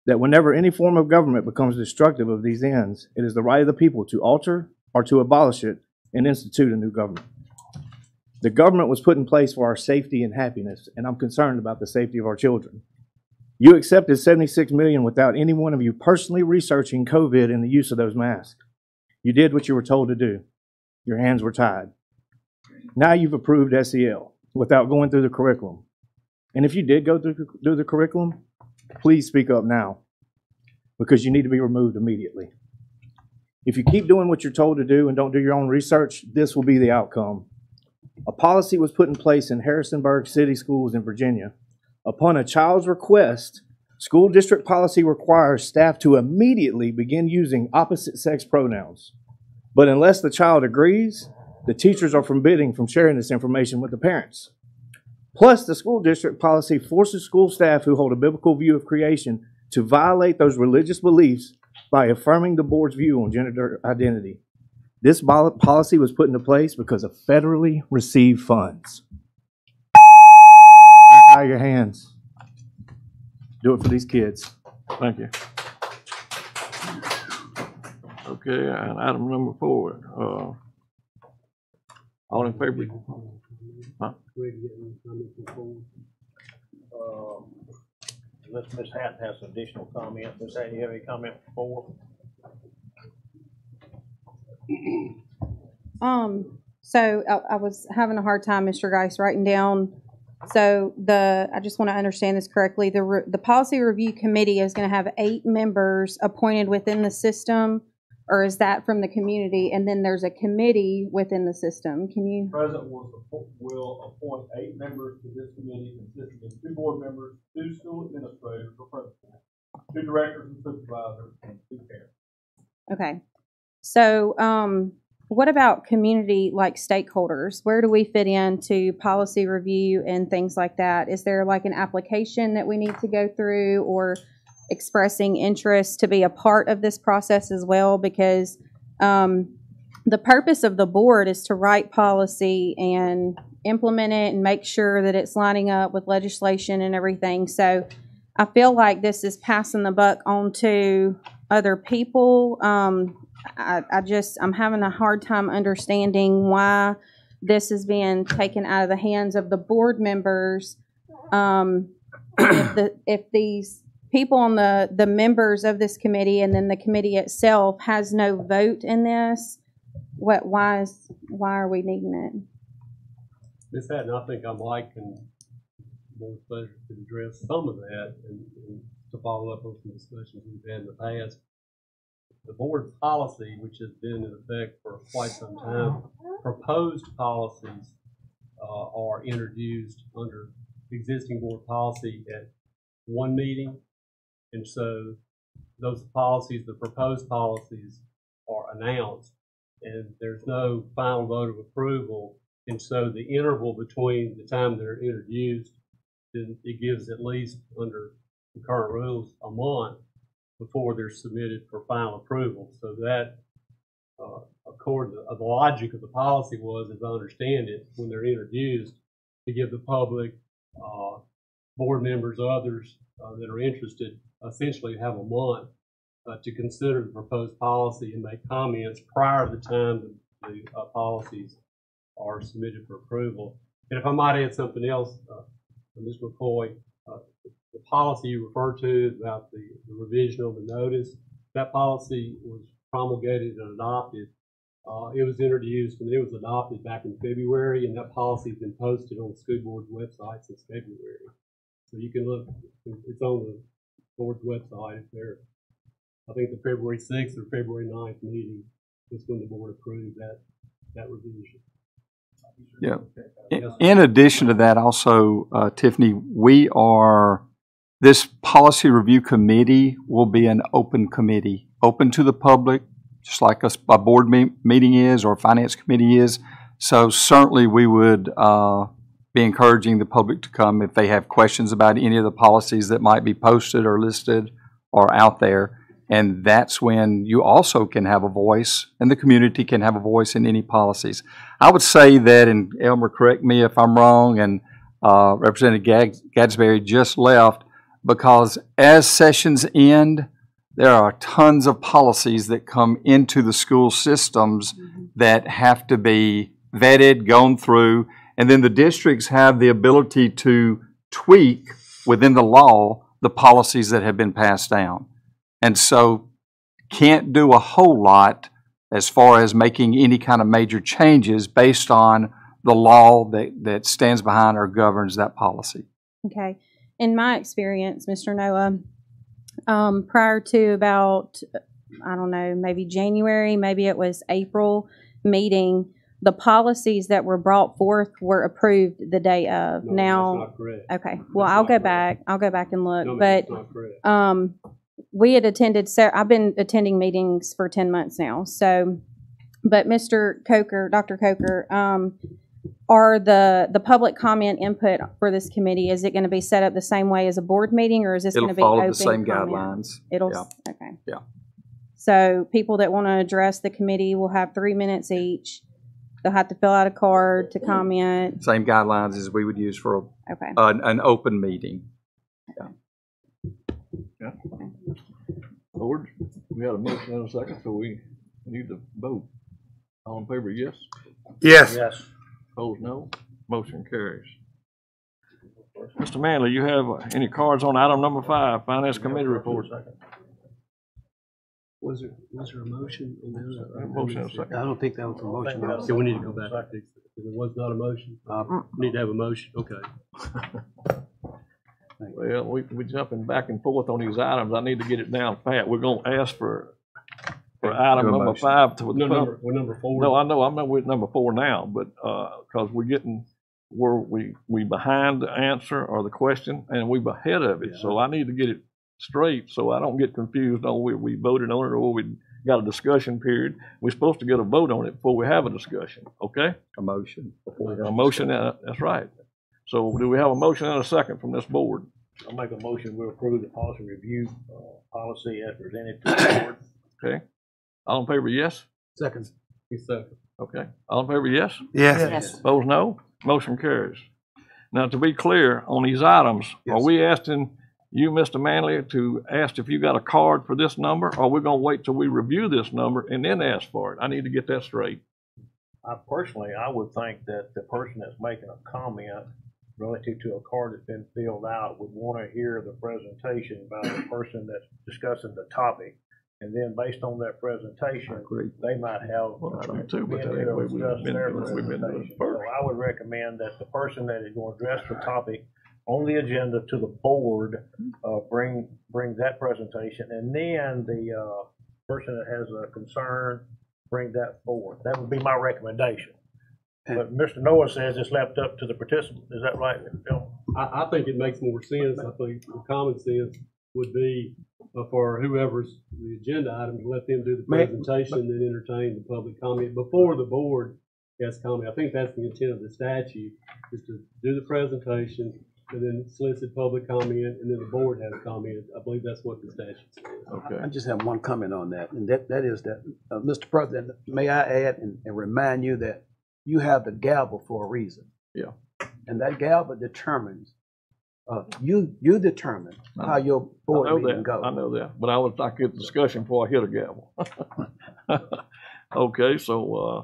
That whenever any form of government becomes destructive of these ends, it is the right of the people to alter or to abolish it and institute a new government. The government was put in place for our safety and happiness, and I'm concerned about the safety of our children. You accepted 76 million without any one of you personally researching COVID and the use of those masks. You did what you were told to do. Your hands were tied. Now you've approved SEL without going through the curriculum. And if you did go through, through the curriculum, please speak up now because you need to be removed immediately. If you keep doing what you're told to do and don't do your own research, this will be the outcome. A policy was put in place in Harrisonburg City Schools in Virginia. Upon a child's request, school district policy requires staff to immediately begin using opposite sex pronouns. But unless the child agrees, the teachers are forbidding from sharing this information with the parents. Plus, the school district policy forces school staff who hold a biblical view of creation to violate those religious beliefs by affirming the board's view on gender identity. This policy was put into place because of federally received funds. Tie your hands. Do it for these kids. Thank you. Okay, and item number four, uh, all in favor? Huh? Um, Unless Ms. Hatton has some additional comments. Ms. Hatton, you have any comment before? Um, so I, I was having a hard time, Mr. Geis, writing down. So the, I just want to understand this correctly. The, re- the policy review committee is going to have eight members appointed within the system? Or is that from the community? And then there's a committee within the system. Can you? President will, will appoint eight members to this committee consisting of two board members, two school administrators or principals, two directors and supervisors, and two parents. Okay. So, um, what about community like stakeholders? Where do we fit into policy review and things like that? Is there like an application that we need to go through or expressing interest to be a part of this process as well? Because, um, the purpose of the board is to write policy and implement it and make sure that it's lining up with legislation and everything. So I feel like this is passing the buck on to other people. Um, I, I just, I'm having a hard time understanding why this is being taken out of the hands of the board members. Um, if the, if these people on the, the members of this committee and then the committee itself has no vote in this, what, why is, why are we needing it? Miss Hatton, I think I'm liking more pleasure to address some of that and, and to follow up on some discussions we've had in the past. The board policy, which has been in effect for quite some time, proposed policies uh, are introduced under existing board policy at one meeting. And so those policies, the proposed policies are announced and there's no final vote of approval. And so the interval between the time they're introduced, then it gives at least under the current rules, a month before they're submitted for final approval. So that, uh, according to, the logic of the policy was, as I understand it, when they're introduced, to give the public, uh, board members, others, uh, that are interested, essentially have a month, uh, to consider the proposed policy and make comments prior to the time the, the, uh, policies are submitted for approval. And if I might add something else, uh, Ms. McCoy, the policy you referred to about the, the revision of the notice, that policy was promulgated and adopted. Uh, it was introduced and it was adopted back in February, and that policy's been posted on the school board's website since February. So you can look, it's on the board's website, it's there. I think the February sixth or February 9th meeting is when the board approved that, that revision. Yeah. In- In addition to that, also, uh, Tiffany, we are, this policy review committee will be an open committee, open to the public, just like us, a board me- meeting is or a finance committee is. So certainly, we would uh, be encouraging the public to come if they have questions about any of the policies that might be posted or listed or out there. And that's when you also can have a voice, and the community can have a voice in any policies. I would say that, and Elmer, correct me if I'm wrong, and uh, Representative Gadberry just left, because as sessions end, there are tons of policies that come into the school systems mm-hmm. that have to be vetted, gone through, and then the districts have the ability to tweak within the law the policies that have been passed down. And so can't do a whole lot as far as making any kind of major changes based on the law that, that stands behind or governs that policy. Okay. In my experience, Mr. Noah, um, prior to about, I don't know, maybe January, maybe it was April meeting, the policies that were brought forth were approved the day of. No, now, that's not correct. okay. Well, That's I'll go correct. back. I'll go back and look. No, but um, we had attended. So I've been attending meetings for ten months now. So, but Mr. Coker, Dr. Coker, um, are the the public comment input for this committee? Is it going to be set up the same way as a board meeting, or is this It'll going to be follow the open same comment? guidelines. It'll Yeah. okay. Yeah. So people that want to address the committee will have three minutes each. They'll have to fill out a card to comment. Same guidelines as we would use for Okay. a- an, an open meeting. Yeah. Yeah. Board, we had a motion and a second, so we need to vote. All in favor, yes? Yes. Yes. Opposed, no. Motion carries. Mr. Manley, you have uh, any cards on item number five, Finance Committee report? Was there, was there a motion on the other? Motion and a second. I don't think that was a motion. Uh, Okay, we need to go back. If it was not a motion, need to have a motion, okay. Well, we, we jumping back and forth on these items. I need to get it down pat. We're gonna ask for, for item number motion. five to the No, pub- number, we're number four. No, I know, I'm not with number four now, but, uh, cause we're getting, where we, we behind the answer or the question and we ahead of it. So I need to get it straight so I don't get confused on we, we voted on it or we got a discussion period. We're supposed to get a vote on it before we have a discussion, okay? A motion. A motion, uh, that's right. So do we have a motion and a second from this board? I'll make a motion, we approve the policy review, uh, policy as presented to the board. Okay? All in favor, yes? Second. Okay. All in favor, yes? Yes. Yes. Opposed, no. Motion carries. Now, to be clear, on these items, are Yes. we asking you, Mr. Manley, to ask if you got a card for this number? Or we gonna wait till we review this number and then ask for it? I need to get that straight. I personally, I would think that the person that's making a comment relative to a card that's been filled out would want to hear the presentation by the person that's discussing the topic. And then based on that presentation, agree. they might have. Well, I do too, but that ain't way we've been doing. We've been doing it presentation. first. So I would recommend that the person that is going to address the topic on the agenda to the board, uh, bring, bring that presentation. And then the, uh, person that has a concern, bring that forward. That would be my recommendation. But Mr. Noah says it's left up to the participant. Is that right, Bill? I, I think it makes more sense. I think the common sense would be for whoever's the agenda item, to let them do the May- presentation, then entertain the public comment before the board has comment. I think that's the intent of the statute, is to do the presentation and then solicit public comment, and then the board has comment. I believe that's what the statute says. Okay. I just have one comment on that, and that, that is that, uh, Mr. President, may I add and, and remind you that you have the gavel for a reason. Yeah. And that gavel determines, uh, you, you determine how your I board know meeting that, I know that, but I was, to get the discussion before I hit a gavel. Okay, so, uh,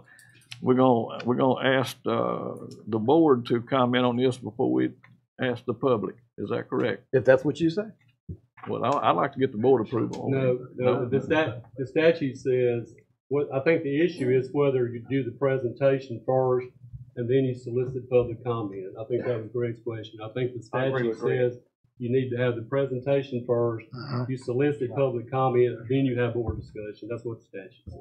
we're gonna, we're gonna ask, uh, the board to comment on this before we ask the public. Is that correct? If that's what you say. Well, I, I'd like to get the board approval on No, no, the stat, the statute says, what, I think the issue is whether you do the presentation first and then you solicit public comment. I think that was Greg's question. I think the I agree statute with Greg. says you need to have the presentation first, Uh-huh. you solicit public comment, then you have more discussion. That's what the statute says.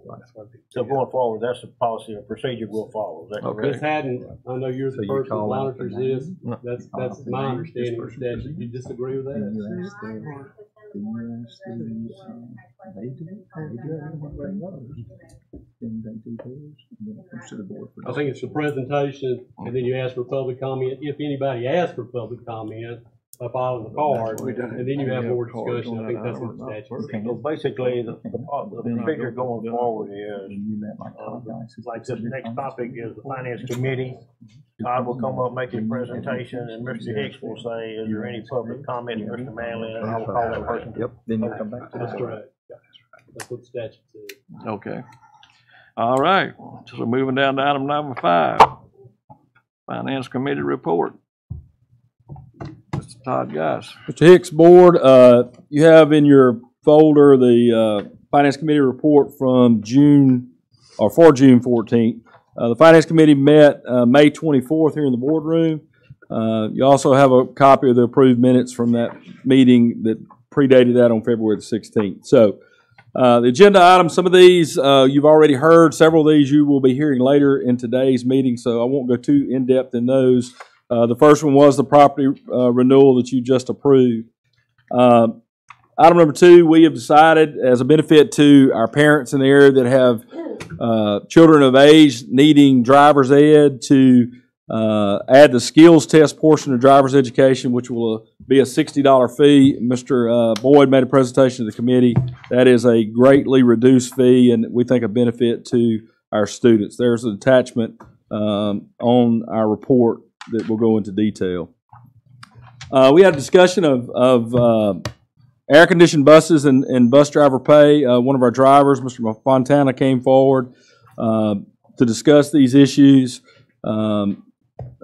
So going forward, that's the policy or procedure we'll follow. Is that Okay. correct? Ms. Hatton, I know you're So the you person that call out the monitors this. No. That's, that's my understanding of the this person statute. You disagree with Then that? They do, they do. Then do theirs, and then it comes to the board. I think it's the presentation, and then you ask for public comment, if anybody asks for public comment, by filing the card, and then you have more discussion, I think that's what the statute says. So basically, the, the the procedure going forward is, And you met like uh, Todd Dice. like this next topic is the finance committee. Todd will come up, make his presentation, and Mr. Hicks will say, is there any public comment, Mr. Manley, and I will call that person. Yep, then you come back to the That's board. right. That's what the statute says. Okay. All right, so moving down to item number five. Finance Committee report. Todd. Mr. Hicks, Board, uh, you have in your folder the uh, Finance Committee report from June, or for June 14th. Uh, The Finance Committee met uh, May 24th here in the boardroom. Uh, You also have a copy of the approved minutes from that meeting that predated that on February the 16th. So uh, the agenda items, some of these you've already heard, several of these you will be hearing later in today's meeting, so I won't go too in-depth in those. Uh, The first one was the property uh, renewal that you just approved. Um, Item number two, we have decided as a benefit to our parents in the area that have uh, children of age needing driver's ed to uh, add the skills test portion of driver's education, which will uh, be a $60 fee. Mr. uh, Boyd made a presentation to the committee. That is a greatly reduced fee and we think a benefit to our students. There's an attachment um, on our report that will go into detail. Uh, we had a discussion of, of uh, air conditioned buses and, and bus driver pay. Uh, one of our drivers, Mr. Fontana, came forward uh, to discuss these issues um,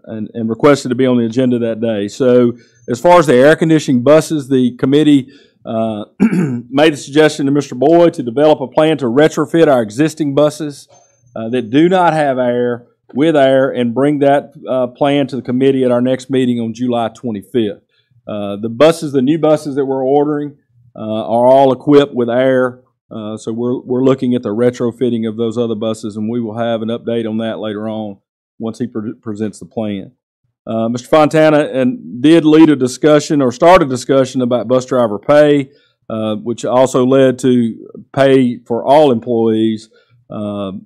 and, and requested to be on the agenda that day. So, as far as the air conditioning buses, the committee uh, made a suggestion to Mr. Boyd to develop a plan to retrofit our existing buses uh, that do not have air with air and bring that uh, plan to the committee at our next meeting on July 25th. Uh, the buses, the new buses that we're ordering, uh, are all equipped with air. Uh, so we're, we're looking at the retrofitting of those other buses, and we will have an update on that later on once he pre- presents the plan. Uh, Mr. Fontana and did lead a discussion or start a discussion about bus driver pay, uh, which also led to pay for all employees. Um,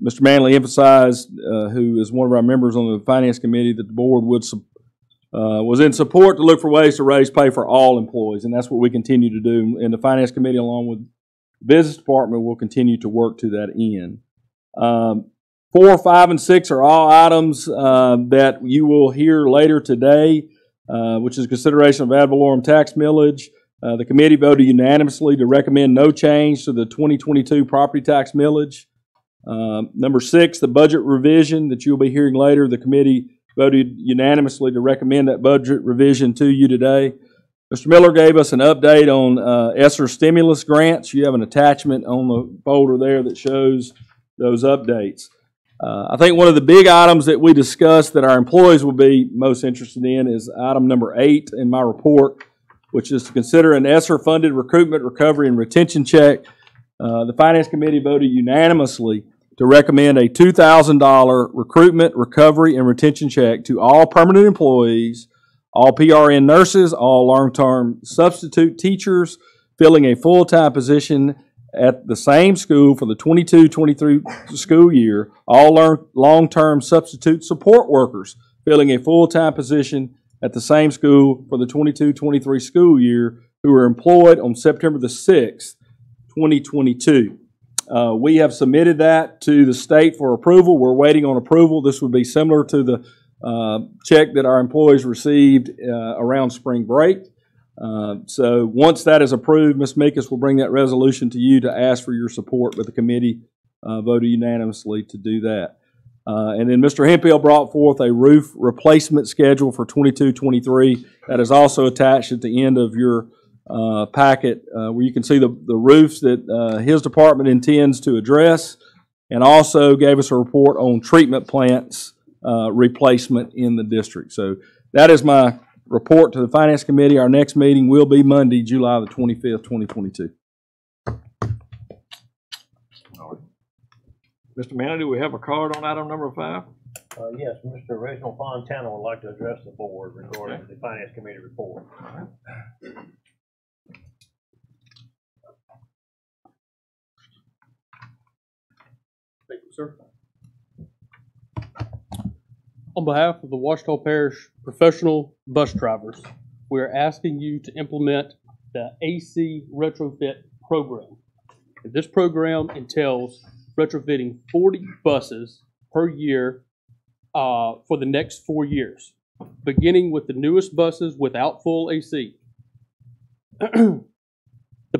Mr. Manley emphasized, uh, who is one of our members on the finance committee, that the board would uh, was in support to look for ways to raise pay for all employees, and that's what we continue to do. And the finance committee, along with the business department, will continue to work to that end. Um, four, five, and six are all items uh, that you will hear later today, uh, which is consideration of ad valorem tax millage. Uh, the committee voted unanimously to recommend no change to the 2022 property tax millage. Um, number six, the budget revision that you'll be hearing later. The committee voted unanimously to recommend that budget revision to you today. Mr. Miller gave us an update on uh, ESSER stimulus grants. You have an attachment on the folder there that shows those updates. Uh, I think one of the big items that we discussed that our employees will be most interested in is item number eight in my report, which is to consider an ESSER funded recruitment, recovery, and retention check. Uh, the Finance Committee voted unanimously to recommend a $2,000 recruitment, recovery, and retention check to all permanent employees, all PRN nurses, all long-term substitute teachers filling a full-time position at the same school for the 22-23 school year, all learn- long-term substitute support workers filling a full-time position at the same school for the 22-23 school year who are employed on September the 6th, 2022. Uh, we have submitted that to the state for approval. We're waiting on approval. This would be similar to the uh, check that our employees received uh, around spring break. Uh, so once that is approved, Ms. Meekus will bring that resolution to you to ask for your support, but the committee uh, voted unanimously to do that. Uh, and then Mr. Hemphill brought forth a roof replacement schedule for 22-23 that is also attached at the end of your uh, packet uh, where you can see the, the roofs that uh, his department intends to address and also gave us a report on treatment plants uh, replacement in the district. So that is my report to the Finance Committee. Our next meeting will be Monday, July the 25th, 2022. Mr. Manley, do we have a card on item number five? Uh, yes, Mr. Reginald Fontana would like to address the board regarding the finance committee report. Thank sir. On behalf of the Ouachita Parish professional bus drivers, we are asking you to implement the AC retrofit program. This program entails retrofitting 40 buses per year uh, for the next four years, beginning with the newest buses without full AC. the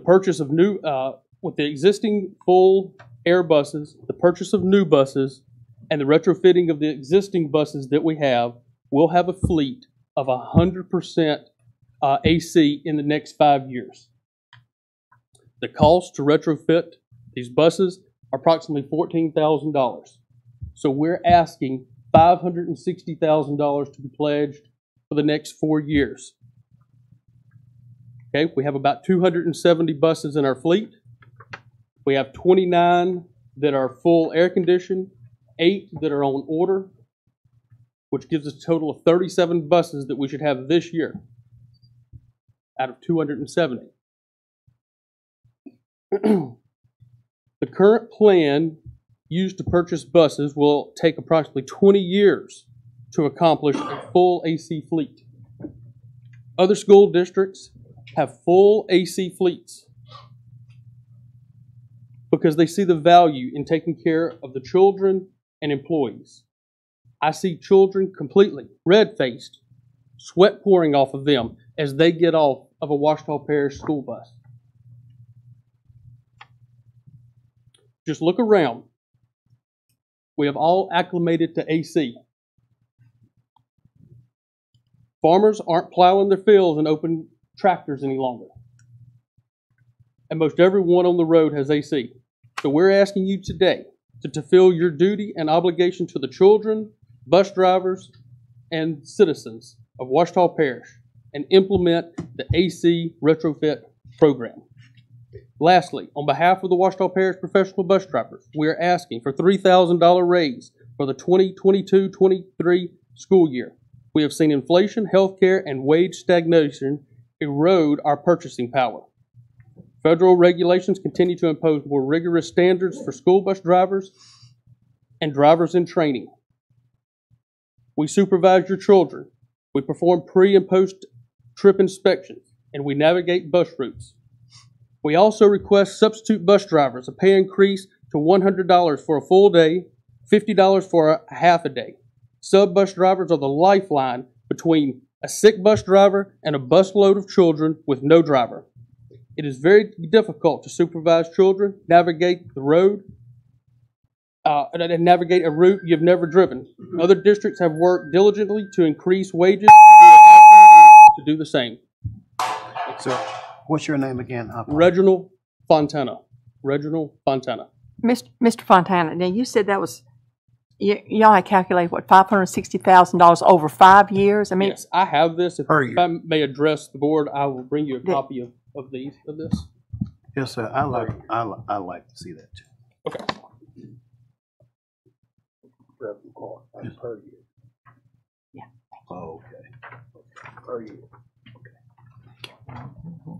purchase of new, uh, with the existing full air buses, the purchase of new buses, and the retrofitting of the existing buses that we have, we'll have a fleet of 100% uh, AC in the next five years. The cost to retrofit these buses are approximately $14,000. So we're asking $560,000 to be pledged for the next four years. Okay, we have about 270 buses in our fleet. We have 29 that are full air conditioned, eight that are on order, which gives us a total of 37 buses that we should have this year out of 270. the current plan used to purchase buses will take approximately 20 years to accomplish a full AC fleet. Other school districts have full AC fleets because they see the value in taking care of the children and employees. I see children completely red faced, sweat pouring off of them as they get off of a Ouachita Parish school bus. Just look around. We have all acclimated to AC. Farmers aren't plowing their fields and open tractors any longer. And most everyone on the road has AC. So we're asking you today to fulfill your duty and obligation to the children, bus drivers, and citizens of Ouachita Parish and implement the AC retrofit program. Lastly, on behalf of the Ouachita Parish professional bus drivers, we are asking for $3,000 raise for the 2022-23 school year. We have seen inflation, healthcare, and wage stagnation erode our purchasing power. Federal regulations continue to impose more rigorous standards for school bus drivers and drivers in training. We supervise your children. We perform pre and post trip inspections, and we navigate bus routes. We also request substitute bus drivers a pay increase to $100 for a full day, $50 for a half a day. Sub bus drivers are the lifeline between a sick bus driver and a busload of children with no driver. It is very difficult to supervise children, navigate the road, uh, and and navigate a route you've never driven. Other districts have worked diligently to increase wages, and we are asking you to do the same. So, what's your name again? I. Reginald Fontana. Reginald Fontana. Mr. Mr. Fontana, now you said that was, y- y'all had calculated, what, five hundred and sixty thousand dollars over five years? I mean, Yes, I have this. If Per if I may address the board, I will bring you a Yeah. copy of, of these, of this. Yes, sir. I like, I, li- I like to see that too. Okay. Revenue card, that's per year. Yeah. Oh, okay. Per year. Okay.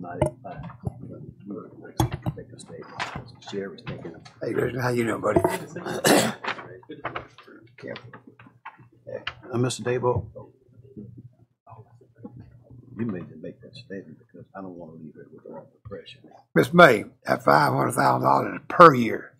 Ninety-five. Make a statement. Jerry's thinking. Hey, Christian, how you doing, buddy? Uh, Mr. Dabo? You may to make that statement because I don't want to leave it with the wrong impression. Miss May, at five hundred thousand dollars per year.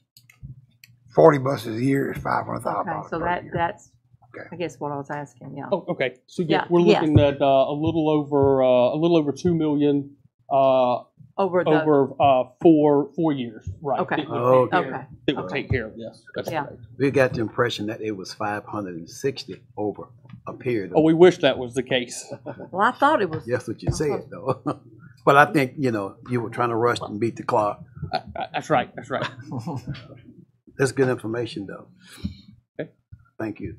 Forty buses a year is five hundred thousand okay, dollars so per that, year. that's, Okay. I guess what I was asking, yeah. Oh, okay. So yeah, Yeah, we're yes. looking at, uh, a little over, uh, a little over two million, uh, Over the, over, uh, four, four years, right. Okay. That would take Okay. care- okay, That would take care of this. That's Yeah. correct. We got the impression that it was five hundred and sixty over a period Oh, of, we wish that was the case. well, I thought it was, that's what you said though. But I think, you know, you were trying to rush and beat the clock. Uh, uh, That's right, that's right. That's good information though. Okay. Thank you.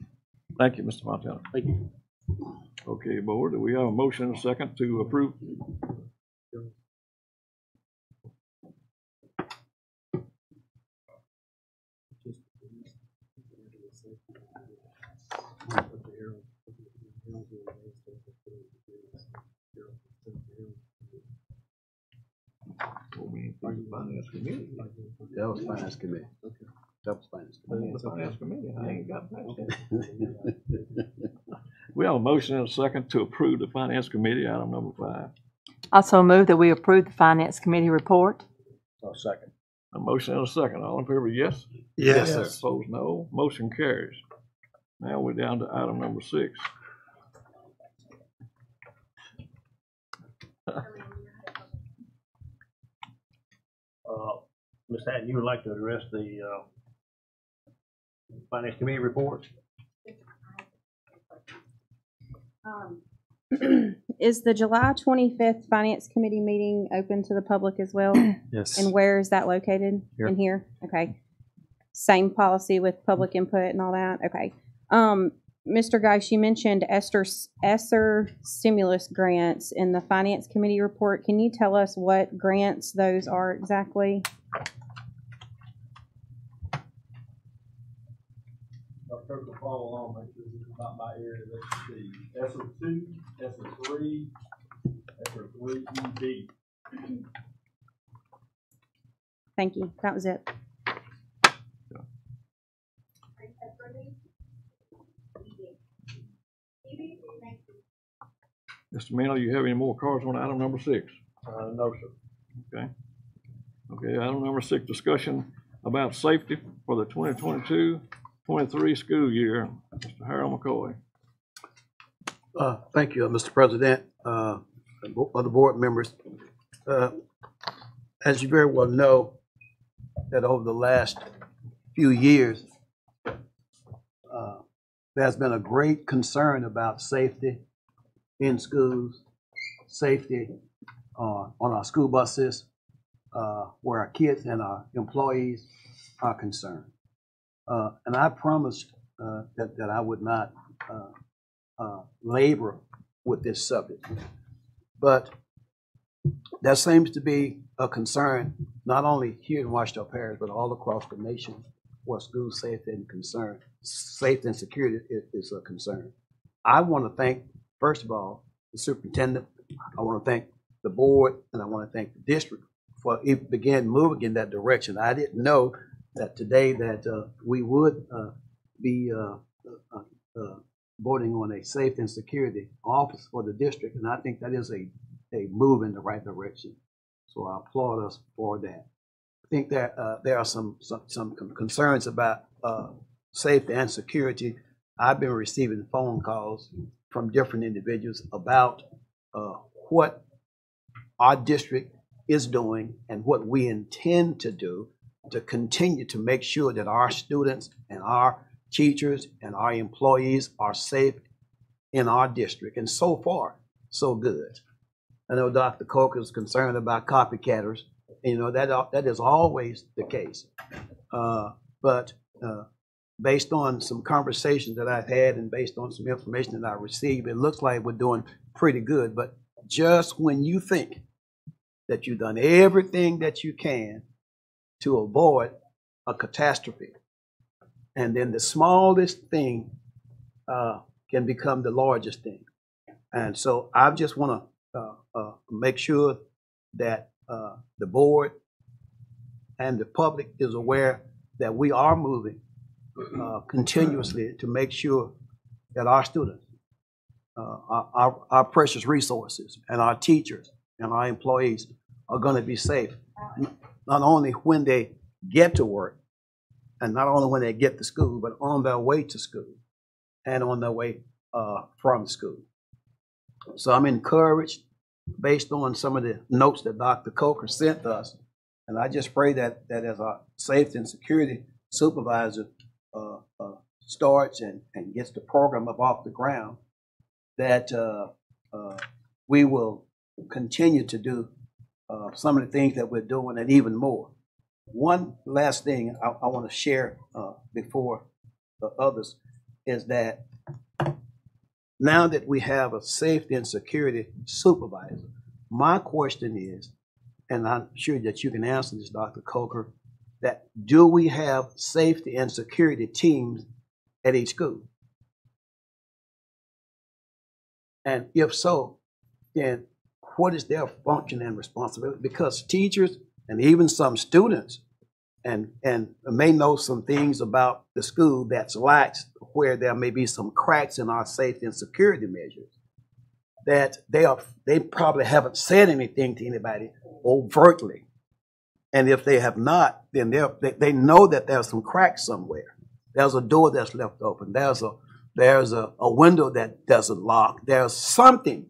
Thank you, Mr. Montana. Thank you. Okay, board, do we have a motion and a second to approve? We ain't through the finance committee. That was finance committee. That was finance committee. The finance committee, I ain't got past that. We have a motion and a second to approve the finance committee, item number five. also move that we approve the finance committee report. Oh, second. A motion and a second, all in favor, yes? Yes, sir. Opposed, no. Motion carries. Now we're down to item number six. Uh, Ms. Hatton, you would like to address the, uh, finance committee report? Is the July twenty-fifth Finance Committee meeting open to the public as well? Yes. And where is that located? Here. In here? Okay. Same policy with public input and all that? Okay. Um, Mr. Geis, you mentioned ESSER, ESSER stimulus grants in the Finance Committee report. Can you tell us what grants those are exactly? Dr. Coker, follow along, make sure this is not my area, let's see, ESSER two, ESSER three, ESSER three E ED. Thank you. That was it. Mr. Manley, you have any more cards on item number six? Uh, no, sir. Okay. Okay, item number six, discussion about safety for the 2022-23 school year. Mr. Harold McCoy. Uh, Thank you, uh, Mr. President, uh, other board members. Uh, As you very well know, that over the last few years, uh, there's been a great concern about safety in schools, safety uh, on our school buses, uh, where our kids and our employees are concerned. Uh, And I promised uh, that that I would not uh, uh, labor with this subject. But there seems to be a concern, not only here in Ouachita Parish, but all across the nation, where school safety and concern, safety and security is, is a concern. I want to thank, first of all, the superintendent. I want to thank the board, and I want to thank the district for it began moving in that direction. I didn't know that today that uh, we would uh, be uh, uh, uh, voting on a safety and security office for the district, and I think that is a, a move in the right direction. So I applaud us for that. I think that there are some, some, some concerns about safety and security. I've been receiving phone calls from different individuals about what our district is doing and what we intend to do to continue to make sure that our students and our teachers and our employees are safe in our district. And so far, so good. I know Dr. Coker is concerned about copycatters. You know, that, that is always the case. Uh, but uh, based on some conversations that I've had and based on some information that I received, it looks like we're doing pretty good. But just when you think that you've done everything that you can to avoid a catastrophe, and then the smallest thing uh, can become the largest thing. And so I just want to uh, uh, make sure that uh, the board and the public is aware that we are moving uh, continuously to make sure that our students, uh, our, our, precious resources, and our teachers and our employees are going to be safe, not only when they get to work, and not only when they get to school, but on their way to school and on their way uh, from school. So I'm encouraged based on some of the notes that Dr. Coker sent us. And I just pray that, that as our safety and security supervisor uh, uh, starts and, and gets the program up off the ground, that uh, uh, we will continue to do uh, some of the things that we're doing and even more. One last thing I, I want to share uh, before the others is that now that we have a safety and security supervisor, my question is, and I'm sure that you can answer this, Dr. Coker, that do we have safety and security teams at each school? And if so, then what is their function and responsibility? Because teachers and even some students and and may know some things about the school that's lax where there may be some cracks in our safety and security measures that they are they probably haven't said anything to anybody overtly. And if they have not then they they know that there's some cracks somewhere. There's a door that's left open. There's a there's a, a window that doesn't lock. There's something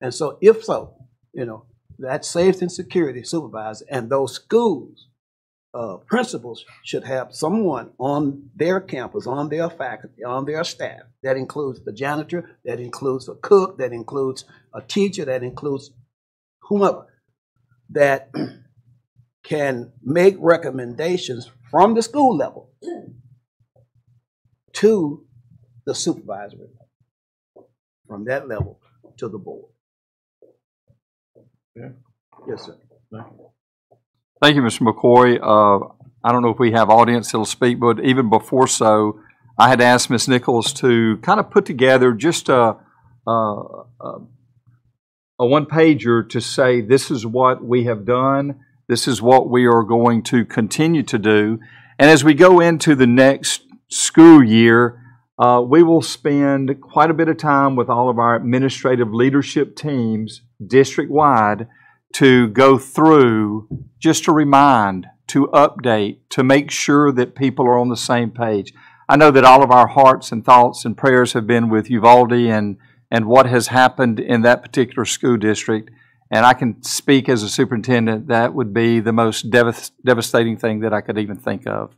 and so if so you know that safety and security supervisor and those schools uh, principals should have someone on their campus, on their faculty, on their staff. That includes the janitor, that includes a cook, that includes a teacher, that includes whomever, that can make recommendations from the school level to the supervisory level, from that level to the board. Yes, sir. Thank you, Mr. McCoy. Uh, I don't know if we have audience that'll speak, but even before so, I had asked Ms. Nichols to kind of put together just a, a, a, a one pager to say this is what we have done, this is what we are going to continue to do. And as we go into the next school year, uh, we will spend quite a bit of time with all of our administrative leadership teams district-wide to go through, just to remind, to update, to make sure that people are on the same page. I know that all of our hearts and thoughts and prayers have been with Uvalde and, and what has happened in that particular school district. And I can speak as a superintendent, that would be the most devas- devastating thing that I could even think of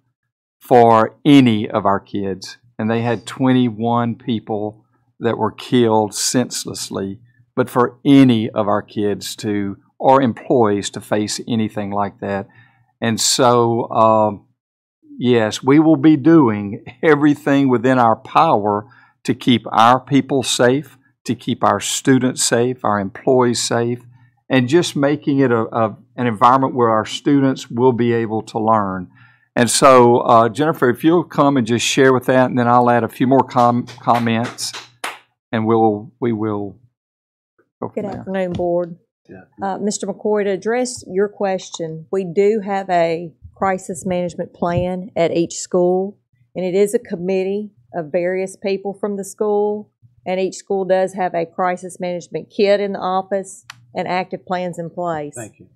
for any of our kids. And they had 21 people that were killed senselessly. But for any of our kids to, or employees to face anything like that. And so, um, yes, we will be doing everything within our power to keep our people safe, to keep our students safe, our employees safe, and just making it a, a an environment where our students will be able to learn. And so, uh, Jennifer, if you'll come and just share with that, and then I'll add a few more com- comments, and we'll we will Good afternoon, Board. Uh, Mr. McCoy, to address your question, we do have a crisis management plan at each school, and it is a committee of various people from the school, and each school does have a crisis management kit in the office and active plans in place. Thank you.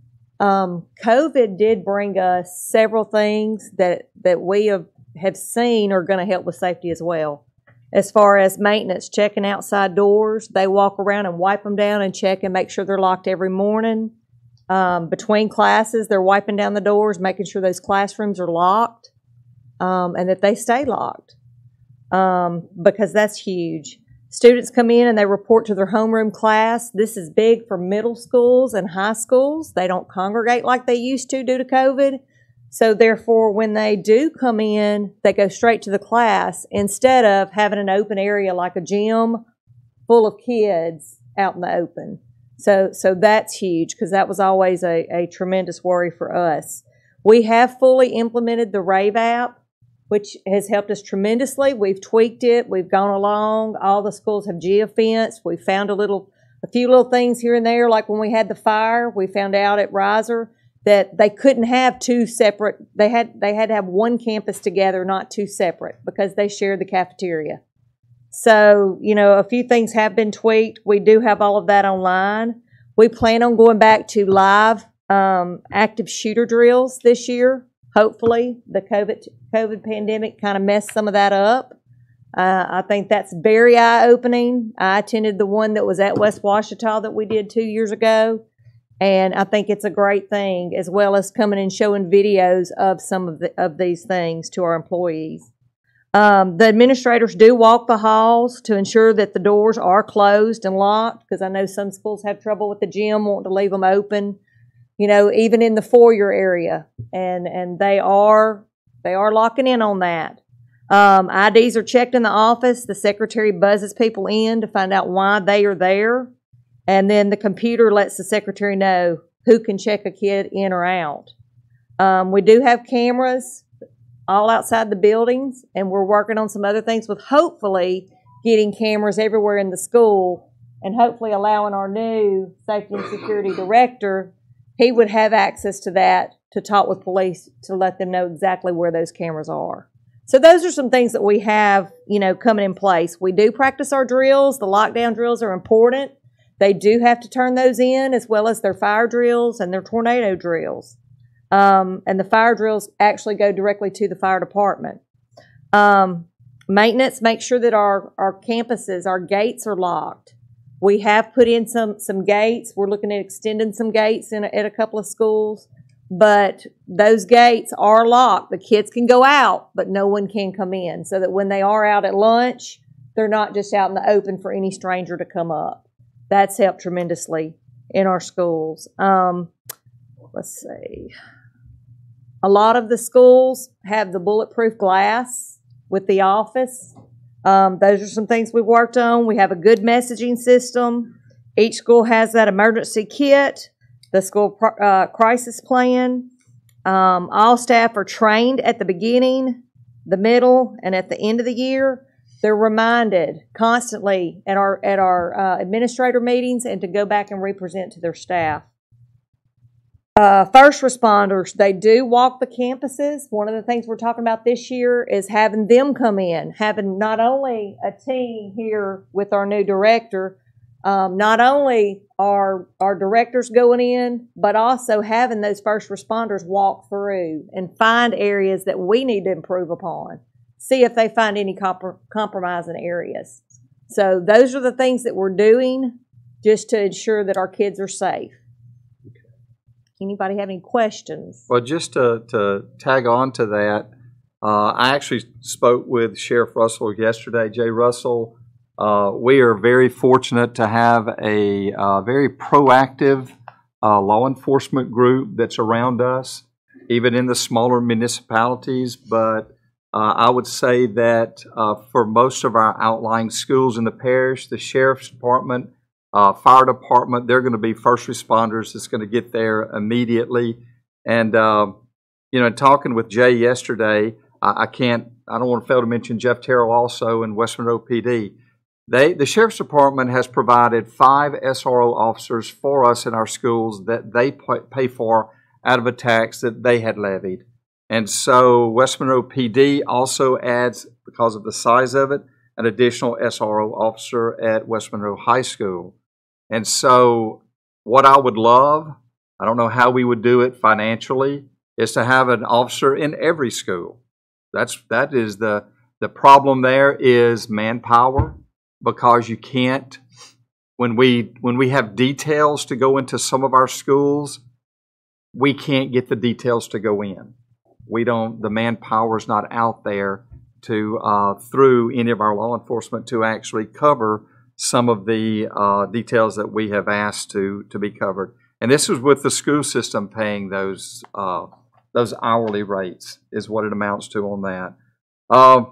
Um, COVID did bring us several things that, that we have, have seen are going to help with safety as well. As far as maintenance, checking outside doors, they walk around and wipe them down and check and make sure they're locked every morning. Um, between classes, they're wiping down the doors, making sure those classrooms are locked um, and that they stay locked um, because that's huge. Students come in and they report to their homeroom class. This is big for middle schools and high schools. They don't congregate like they used to due to COVID. So therefore, when they do come in, they go straight to the class instead of having an open area like a gym full of kids out in the open. So, so that's huge because that was always a, a tremendous worry for us. We have fully implemented the Rave app, which has helped us tremendously. We've tweaked it. We've gone along. All the schools have geofenced. We found a little, a few little things here and there. Like when we had the fire, we found out at Riser that they couldn't have two separate. They had they had to have one campus together, not two separate, because they shared the cafeteria. So, you know, a few things have been tweaked. We do have all of that online. We plan on going back to live um, active shooter drills this year. Hopefully, the COVID COVID pandemic kind of messed some of that up. Uh, I think that's very eye opening. I attended the one that was at West Ouachita that we did two years ago, and I think it's a great thing, as well as coming and showing videos of some of the, of these things to our employees. Um, the administrators do walk the halls to ensure that the doors are closed and locked because I know some schools have trouble with the gym wanting to leave them open. You know, even in the foyer area, and and they are they are locking in on that. Um, IDs are checked in the office. The secretary buzzes people in to find out why they are there, and then the computer lets the secretary know who can check a kid in or out. Um, we do have cameras all outside the buildings, and we're working on some other things with hopefully getting cameras everywhere in the school and hopefully allowing our new safety and security director, he would have access to that to talk with police to let them know exactly where those cameras are. So those are some things that we have, you know, coming in place. We do practice our drills. The lockdown drills are important. They do have to turn those in as well as their fire drills and their tornado drills. Um, and the fire drills actually go directly to the fire department. Um, maintenance, make sure that our, our campuses, our gates are locked. We have put in some, some gates. We're looking at extending some gates in a, at a couple of schools, but those gates are locked. The kids can go out, but no one can come in so that when they are out at lunch, they're not just out in the open for any stranger to come up. That's helped tremendously in our schools. Um, let's see. A lot of the schools have the bulletproof glass with the office. Um, those are some things we've worked on. We have a good messaging system. Each school has that emergency kit, the school uh, crisis plan. Um, all staff are trained at the beginning, the middle, and at the end of the year. They're reminded constantly at our at our uh, administrator meetings and to go back and represent to their staff. Uh, first responders, they do walk the campuses. One of the things we're talking about this year is having them come in, having not only a team here with our new director, um, not only are our directors going in, but also having those first responders walk through and find areas that we need to improve upon. See if they find any compr- compromising areas. So those are the things that we're doing just to ensure that our kids are safe. Anybody have any questions? Well, just to, to tag on to that, uh, I actually spoke with Sheriff Russell yesterday, Jay Russell. Uh, we are very fortunate to have a uh, very proactive uh, law enforcement group that's around us, even in the smaller municipalities. But uh, I would say that uh, for most of our outlying schools in the parish, the sheriff's department, uh, fire department, they're going to be first responders that's going to get there immediately. And, uh, you know, talking with Jay yesterday, I, I can't, I don't want to fail to mention Jeff Terrell also in West Monroe PD. They, the sheriff's department has provided five SRO officers for us in our schools that they pay pay for out of a tax that they had levied. And so West Monroe PD also adds, because of the size of it, an additional SRO officer at West Monroe High School. And so, what I would love, I don't know how we would do it financially, is to have an officer in every school. That's that is the the problem there is manpower because you can't when we when we have details to go into some of our schools, we can't get the details to go in. We don't the manpower is not out there to uh, through any of our law enforcement to actually cover some of the uh, details that we have asked to to be covered. And this is with the school system paying those uh, those hourly rates is what it amounts to on that. Uh,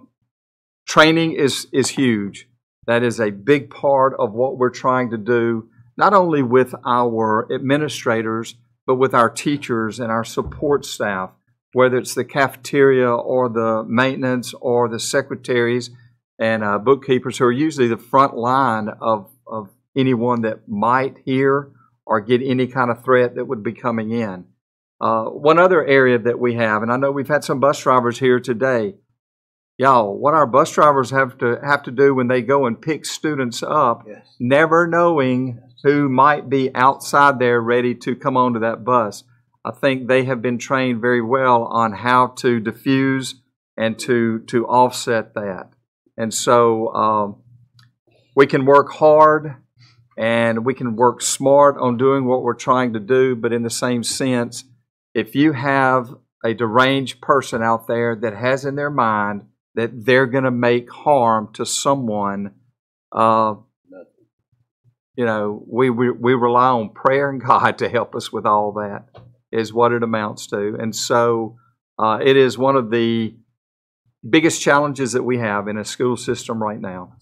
training is is huge. That is a big part of what we're trying to do, not only with our administrators, but with our teachers and our support staff, whether it's the cafeteria or the maintenance or the secretaries and uh, bookkeepers who are usually the front line of, of anyone that might hear or get any kind of threat that would be coming in. Uh, one other area that we have, and I know we've had some bus drivers here today, y'all, what our bus drivers have to have to do when they go and pick students up, never knowing who might be outside there ready to come onto that bus. I think they have been trained very well on how to diffuse and to to offset that. And so um, we can work hard and we can work smart on doing what we're trying to do, but in the same sense, if you have a deranged person out there that has in their mind that they're going to make harm to someone, uh, you know, we, we, we rely on prayer and God to help us with all that, is what it amounts to. And so uh, it is one of the biggest challenges that we have in a school system right now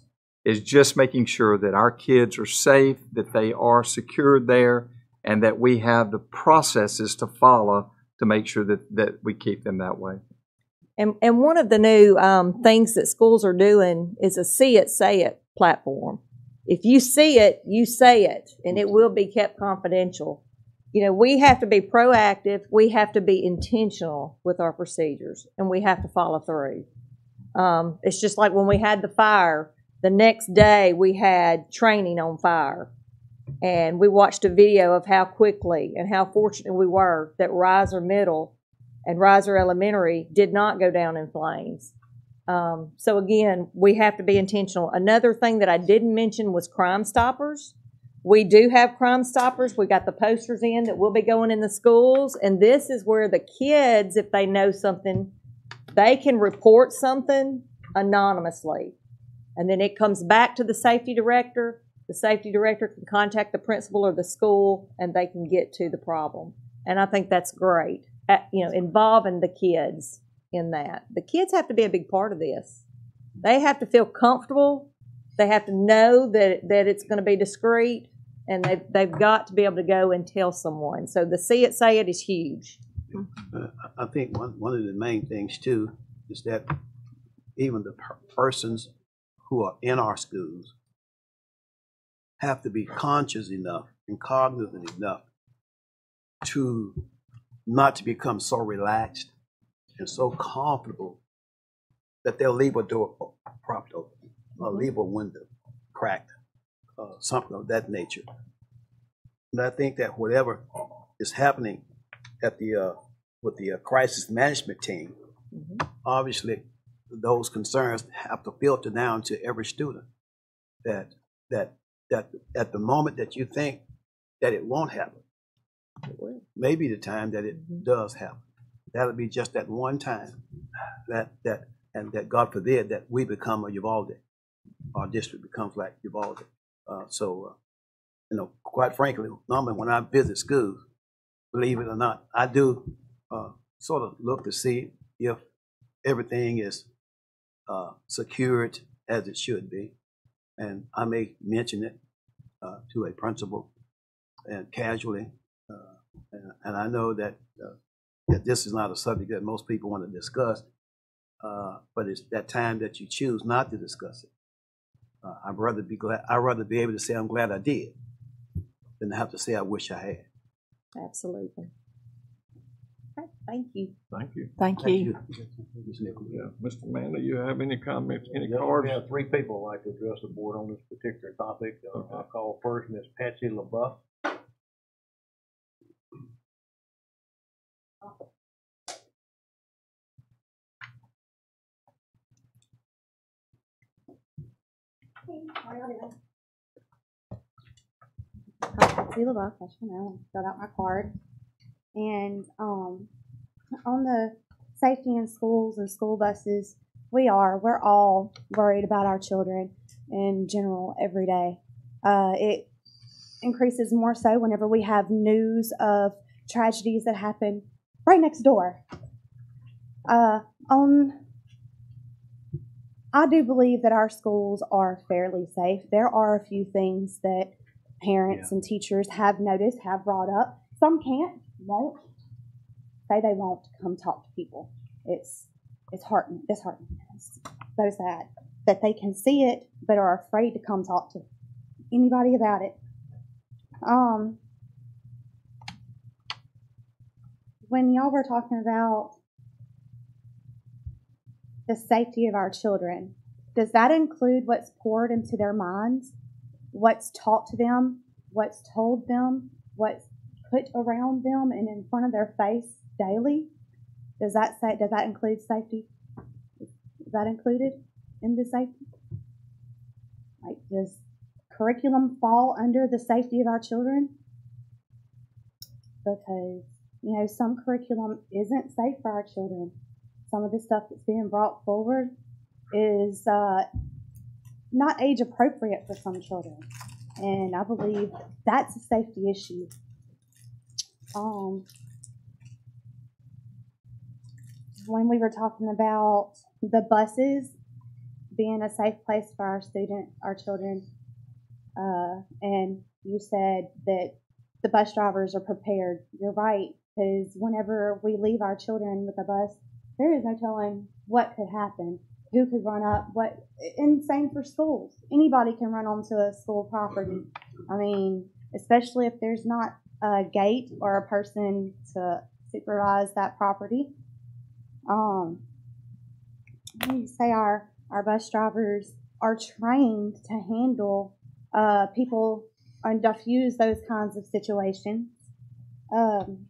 is just making sure that our kids are safe, that they are secured there, and that we have the processes to follow to make sure that, that we keep them that way. And, and one of the new um, things that schools are doing is a see it, say it platform. If you see it, you say it, and it will be kept confidential. You know, we have to be proactive, we have to be intentional with our procedures, and we have to follow through. Um, it's just like when we had the fire, the next day we had training on fire. And we watched a video of how quickly and how fortunate we were that Riser Middle and Riser Elementary did not go down in flames. Um, so again, we have to be intentional. Another thing that I didn't mention was Crime Stoppers. We do have Crime Stoppers. We got the posters in that will be going in the schools, and this is where the kids, if they know something, they can report something anonymously, and then it comes back to the safety director. The safety director can contact the principal or the school, and they can get to the problem. And I think that's great. At, you know, involving the kids in that. The kids have to be a big part of this. They have to feel comfortable. They have to know that, that it's going to be discreet and they've, they've got to be able to go and tell someone. So the see it, say it is huge. Uh, I think one, one of the main things too is that even the per- persons who are in our schools have to be conscious enough and cognizant enough to not to become so relaxed and so comfortable that they'll leave a door propped open or leave a window cracked, uh, something of that nature. And I think that whatever is happening at the, uh, with the uh, crisis management team, obviously, those concerns have to filter down to every student. That, that, that at the moment that you think that it won't happen, may be the time that it does happen. That'll be just that one time that, that, and that God forbid that we become a Uvalde. Our district becomes like Uvalde. Uh, so, uh, you know, quite frankly, normally when I visit schools, believe it or not, I do, uh, sort of look to see if everything is, uh, secured as it should be. And I may mention it, uh, to a principal and casually, uh, and, and I know that, that this is not a subject that most people want to discuss, but it's that time that you choose not to discuss it. Uh, I'd rather be glad, I'd rather be able to say I'm glad I did than to have to say I wish I had. Absolutely. Okay, Thank you. Thank you. Thank you. Ms. Nichols. Yeah, Mr. Manley, you have any comments, any Yes, cards? We have three people who'd like to address the board on this particular topic. Uh, I'll call first Ms. Patsy LaBeouf. Patsy LaBeouf, as you know, I filled out my card. And um, on the safety in schools and school buses, we are, we're all worried about our children in general every day. Uh, it increases more so whenever we have news of tragedies that happen right next door. Uh, on I do believe that our schools are fairly safe. There are a few things that parents and teachers have noticed, have brought up. Some can't, won't, say they won't come talk to people. It's it's heartening, disheartening, it's so sad that they can see it but are afraid to come talk to anybody about it. Um, when y'all were talking about the safety of our children, does that include what's poured into their minds, what's taught to them, what's told them, what's put around them and in front of their face daily? Does that say, does that include safety? Is that included in the safety? Like, does curriculum fall under the safety of our children? Because, you know, some curriculum isn't safe for our children. Some of the stuff that's being brought forward is uh, not age appropriate for some children. And I believe that's a safety issue. Um, when we were talking about the buses being a safe place for our student, our children, uh, and you said that the bus drivers are prepared. You're right, because whenever we leave our children with a bus, there is no telling what could happen, who could run up, what, and same for schools. Anybody can run onto a school property. I mean, especially if there's not a gate or a person to supervise that property. Um, you say our, our bus drivers are trained to handle uh, people and diffuse those kinds of situations. Um,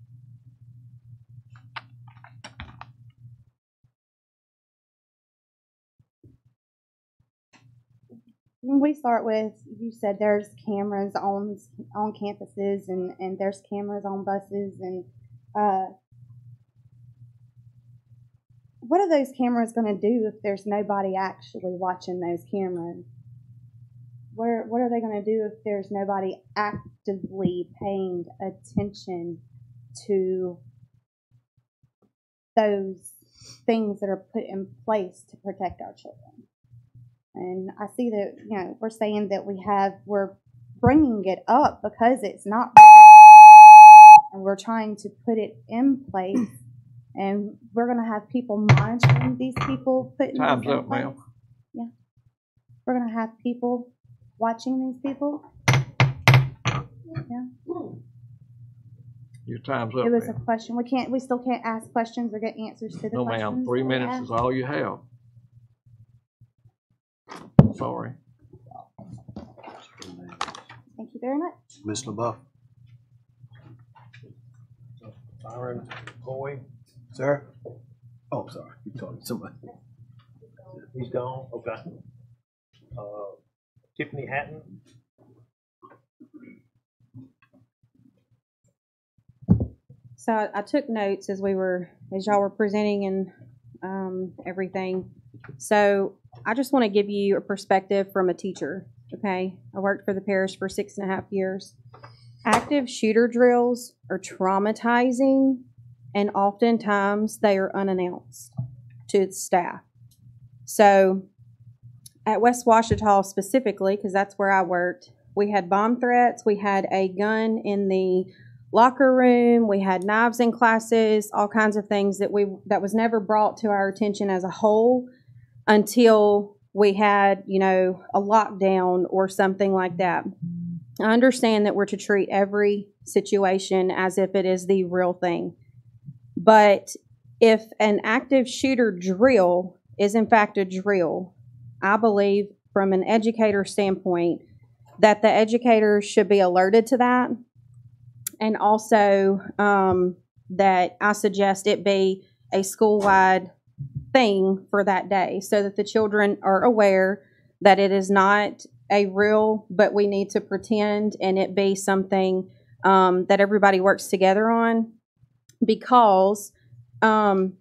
we start with, you said there's cameras on on campuses and, and there's cameras on buses and uh, what are those cameras going to do if there's nobody actually watching those cameras? Where, what are they going to do if there's nobody actively paying attention to those things that are put in place to protect our children? And I see that, you know, we're saying that we have, we're bringing it up because it's not, and we're trying to put it in place. And we're going to have people monitoring these people putting Time's up, ma'am. Yeah. We're going to have people watching these people. Yeah. Your time's up, It was a question. We can't, we still can't ask questions or get answers to the No, questions. ma'am, three we minutes asked. is all you have. Sorry. Thank you very much. Ms. LaBeouf? Byron Coy, Sir? Oh, sorry, You're talking to somebody. he's gone, okay. Uh, Tiffany Hatton, So I, I took notes as we were, as y'all were presenting and um, everything. So I just want to give you a perspective from a teacher. Okay, I worked for the parish for six and a half years. Active shooter drills are traumatizing, and oftentimes they are unannounced to staff. So at West Ouachita specifically, because that's where I worked, we had bomb threats. We had a gun in the locker room. We had knives in classes, all kinds of things that we that was never brought to our attention as a whole until we had, you know, a lockdown or something like that. I understand that we're to treat every situation as if it is the real thing. But if an active shooter drill is in fact a drill, I believe from an educator standpoint that the educators should be alerted to that and also um, that I suggest it be a school-wide thing for that day so that the children are aware that it is not a real, but we need to pretend and it be something um, that everybody works together on because um,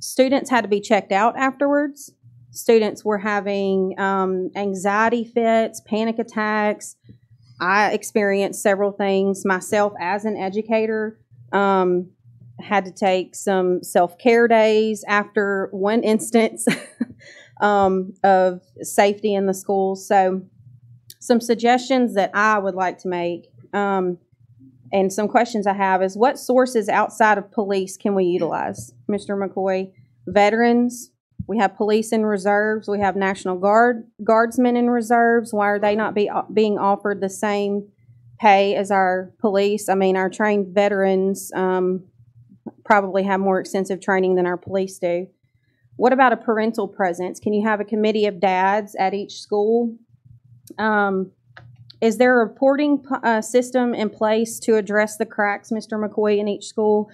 students had to be checked out afterwards. Students were having um, anxiety fits, panic attacks. I experienced several things myself as an educator. Um, had to take some self care days after one instance um, of safety in the schools. So, some suggestions that I would like to make um, and some questions I have is what sources outside of police can we utilize? Mr. McCoy, veterans, we have police in reserves, we have National Guard guardsmen in reserves. Why are they not be, being offered the same pay as our police? I mean, our trained veterans um, probably have more extensive training than our police do. What about a parental presence? Can you have a committee of dads at each school? Um, is there a reporting uh, system in place to address the cracks, Mr. McCoy, in each school?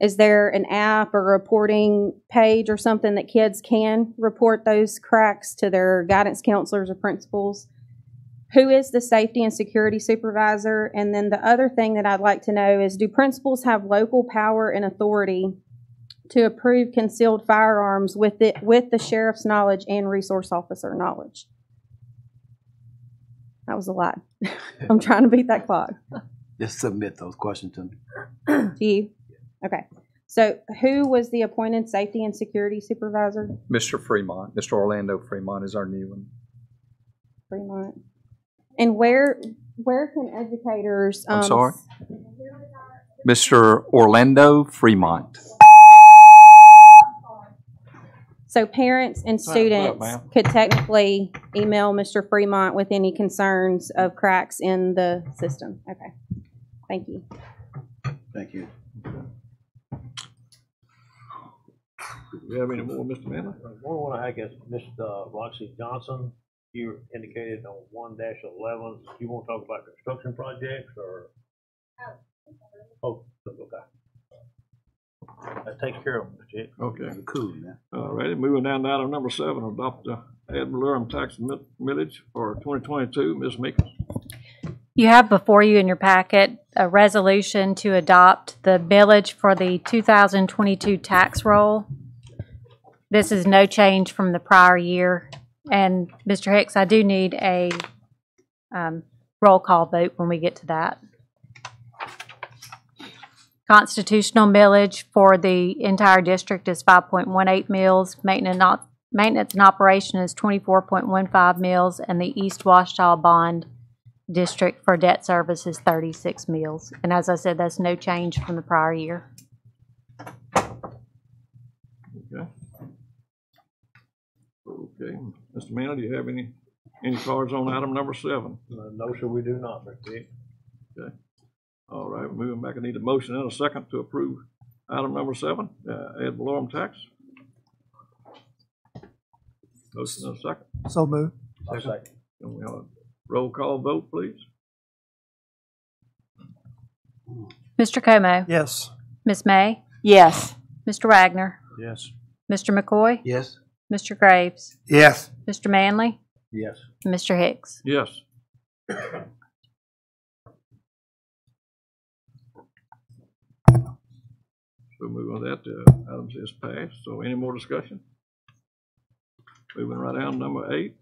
Is there an app or a reporting page or something that kids can report those cracks to their guidance counselors or principals? Who is the safety and security supervisor? And then the other thing that I'd like to know is do principals have local power and authority to approve concealed firearms with it with the sheriff's knowledge and resource officer knowledge? That was a lot. I'm trying to beat that clock. Just submit those questions to me. Do you? Okay. So who was the appointed safety and security supervisor? Mr. Fremont, Mr. Orlando Fremont is our new one. Fremont. And where where can educators? I'm um, sorry? Mr. Orlando Fremont. So parents and Time's up, students could technically email Mr. Fremont with any concerns of cracks in the system. Okay. Thank you. Thank you. Do we have any more, Mr. Manley? one one, I guess, Ms. uh, Roxy Johnson, you indicated on one dash eleven, you want to talk about construction projects or? Oh, oh okay. That takes care of them, Chick. Okay. Cool, man. All righty, moving down to item number seven, adopt the ad valorem tax mi- millage for twenty twenty-two. Ms. Meekins. You have before you in your packet a resolution to adopt the millage for the 2022 tax roll. This is no change from the prior year. And Mr. Hicks, I do need a um, roll call vote when we get to that. Constitutional millage for the entire district is 5.18 mils. Maintenance and operation is 24.15 mils, and the East Ouachita bond district for debt service is 36 mils. And as I said, that's no change from the prior year. Okay. Okay, Mr. Manley, do you have any, any cards on item number seven? No, sir, we do not, Mr. Chick. Okay. All right, moving back, I need a motion and a second to approve item number seven, uh, ad valorem tax. Motion and a second. So moved. I'll second. Can we have a roll call vote, please? Mr. Comeaux? Yes. Ms. May? Yes. Mr. Wagner? Yes. Mr. McCoy? Yes. Mr. Graves? Yes. Mr. Manley? Yes. Mr. Hicks? Yes. So moving on that, uh, items is passed, so any more discussion? Moving right down, to number eight,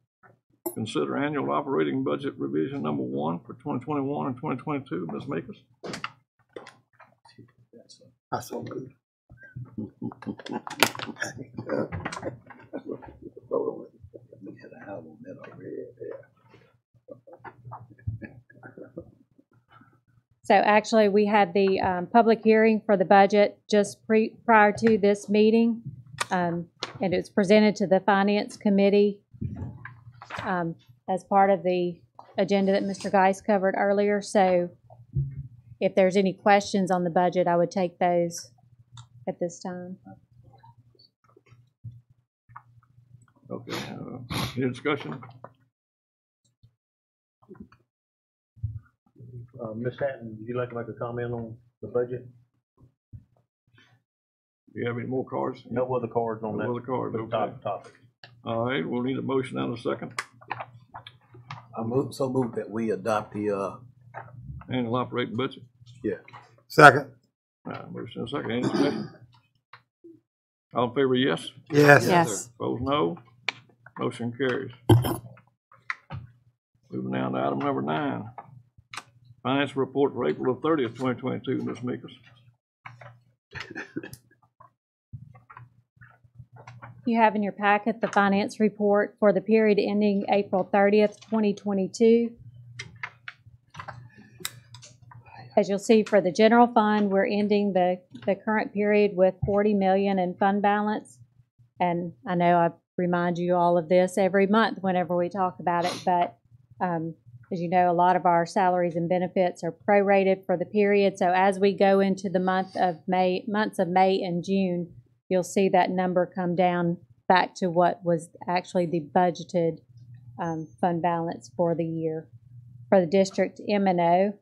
consider annual operating budget revision number one for twenty twenty-one and twenty twenty-two, Ms. Makers? So actually, we had the um, public hearing for the budget just pre, prior to this meeting. Um, And it was presented to the Finance Committee um, as part of the agenda that Mr. Geis covered earlier. So if there's any questions on the budget, I would take those at this time. Okay, uh, any discussion? Uh, Ms. Hatton, would you like to make a comment on the budget? Do you have any more cards? No other cards on that. No other cards, okay. Top topic. All right, we'll need a motion and a second. I move, so moved that we adopt the, uh, Annual operating budget. yeah. Second. All right, motion and a second, any discussion? All in favor, yes? Yes. Yes. Opposed, no. Motion carries. Moving down to item number nine. Finance report for April the thirtieth, twenty twenty-two, Ms. Meekers. You have in your packet the finance report for the period ending April thirtieth, twenty twenty-two. As you'll see for the general fund, we're ending the, the current period with forty million in fund balance. And I know I remind you all of this every month whenever we talk about it, but, um, as you know, a lot of our salaries and benefits are prorated for the period. So as we go into the month of May, months of May and June, you'll see that number come down back to what was actually the budgeted um, fund balance for the year. For the district M and O,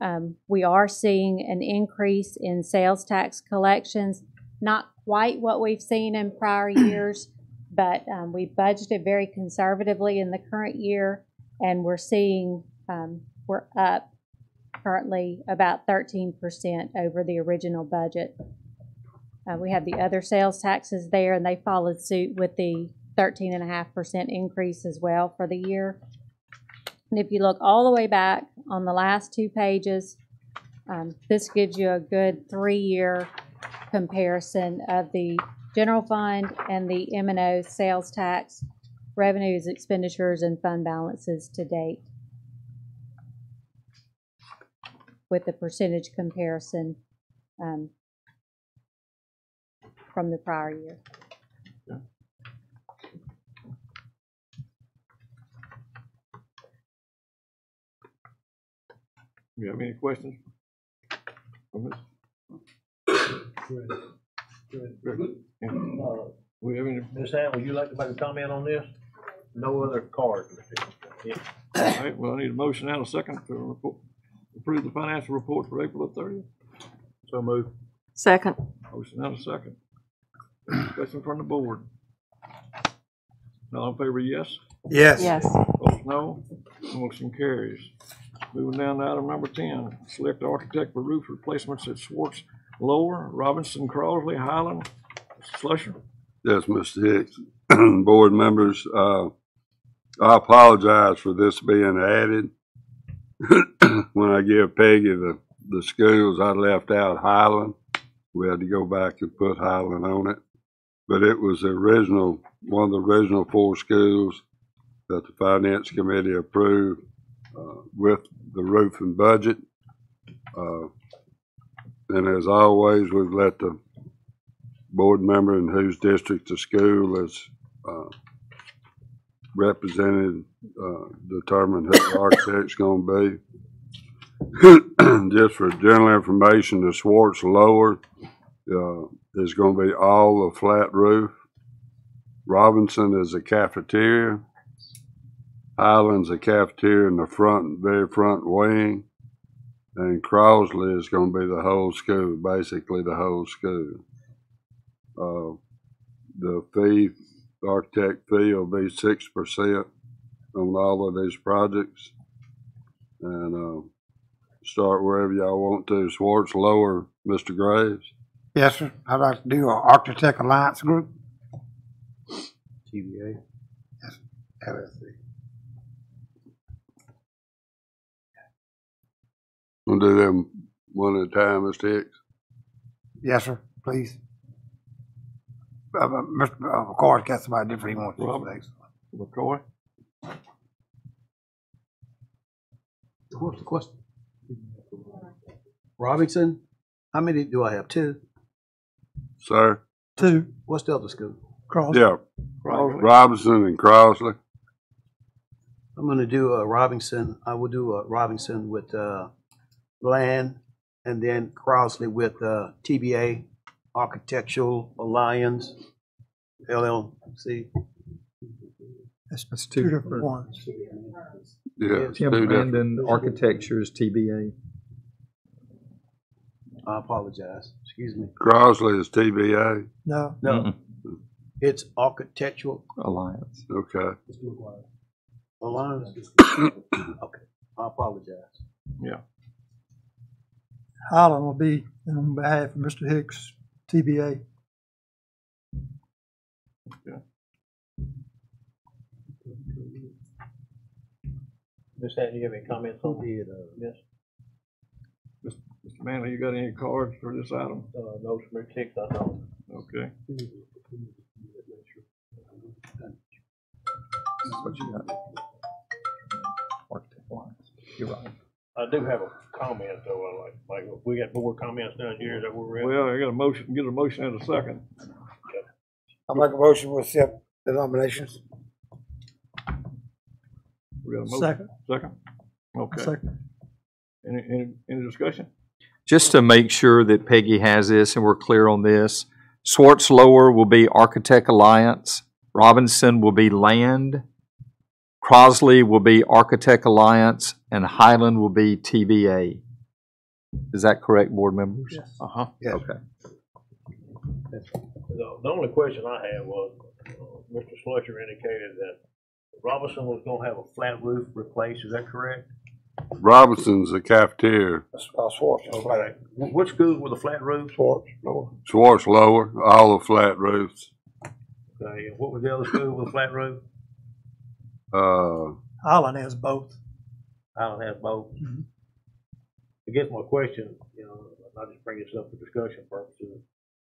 um, we are seeing an increase in sales tax collections, not quite what we've seen in prior years, but um, we budgeted very conservatively in the current year, and we're seeing um, we're up currently about 13% over the original budget. Uh, we have the other sales taxes there, and they followed suit with the 13.5% increase as well for the year. And if you look all the way back on the last two pages, um, this gives you a good three-year comparison of the general fund and the M and O sales tax revenues, expenditures, and fund balances to date. With the percentage comparison um, from the prior year. You have any questions? From this? Uh, We have any, Ms. Hatton, would you like to make a comment on this? No other cards, Mr. All right, well, I need a motion and a second to report- approve the financial report for April the thirtieth. So move. Second. Motion and a second. Discussion from the board. All in favor, yes? Yes. Yes. Opposed, no. Motion carries. Moving down to item number ten, select architect for roof replacements at Swartz Lower, Robinson, Crosley, Highland, Slusher. Yes, Mr. Hicks, board members, uh, I apologize for this being added. When I give Peggy the, the schools, I left out Highland. We had to go back and put Highland on it. But it was the original, one of the original four schools that the finance committee approved, uh, with the roof and budget. Uh, and as always, we've let the board member in whose district the school is uh, represented uh, determine who the architect's going to be. just for general information, the Swartz Lower, uh, is gonna be all a flat roof. Robinson is a cafeteria. Island's a cafeteria in the front, very front wing. And Crosley is gonna be the whole school, basically the whole school. Uh, the fee, the architect fee will be six percent on all of these projects. And, uh, start wherever y'all want to. Swartz Lower, Mr. Graves. Yes, sir. I'd like to do an Architect Alliance Group. TBA. Yes, LLC. We'll do them one at a time, Mr. Hicks. Yes, sir, please. Uh, uh, Mr. uh, McCoy's got somebody different he wants to Robert. next. McCoy? What's the question? Robinson? How many do I have? Two? Sir? Two. What's the other school? Yeah. Robinson and Crosley. I'm gonna do uh, Robinson, I will do uh, Robinson with uh, Land, and then Crosley with uh, TBA, Architectural Alliance, LLC. That's two different ones. Yeah. Tim two different- Brandon Architecture is TBA. I apologize, excuse me. Crosley is TBA. No. No, it's Architectural Alliance. Okay. Alliance. Okay, I apologize. Yeah. Highland will be on behalf of Mr. Hicks, TBA. Ms. Hatton, you have any comments on this? Mr. Manley, you got any cards for this item? Uh, no, Mr. Hicks, I don't. Okay. What you got? Architect Alliance. You're right. I do have a comment though, I like, like, we got more comments down here, is that where we're at? Well, I got a motion, get a motion and a second. I make a motion to accept the nominations. We got a motion? Second. Second? Okay. Second. Any, any, any discussion? Just to make sure that Peggy has this and we're clear on this, Swartz Lower will be Architect Alliance, Robinson will be Land, Crosley will be Architect Alliance, and Highland will be TBA. Is that correct, board members? Yes. Uh-huh. Yes. Okay. The, the only question I had was, uh, Mr. Slusher indicated that Robinson was gonna have a flat roof replaced, is that correct? Robinson's a cafeteria. Uh, Swartz Okay. flat. Wh- What school with a flat roof? Swartz, Lower. Swartz Lower, all the flat roofs. Okay, and what was the other school with a flat roof? Uh, Highland has both. I don't have both. I guess my question, you know, I'll just bring this up for discussion purposes.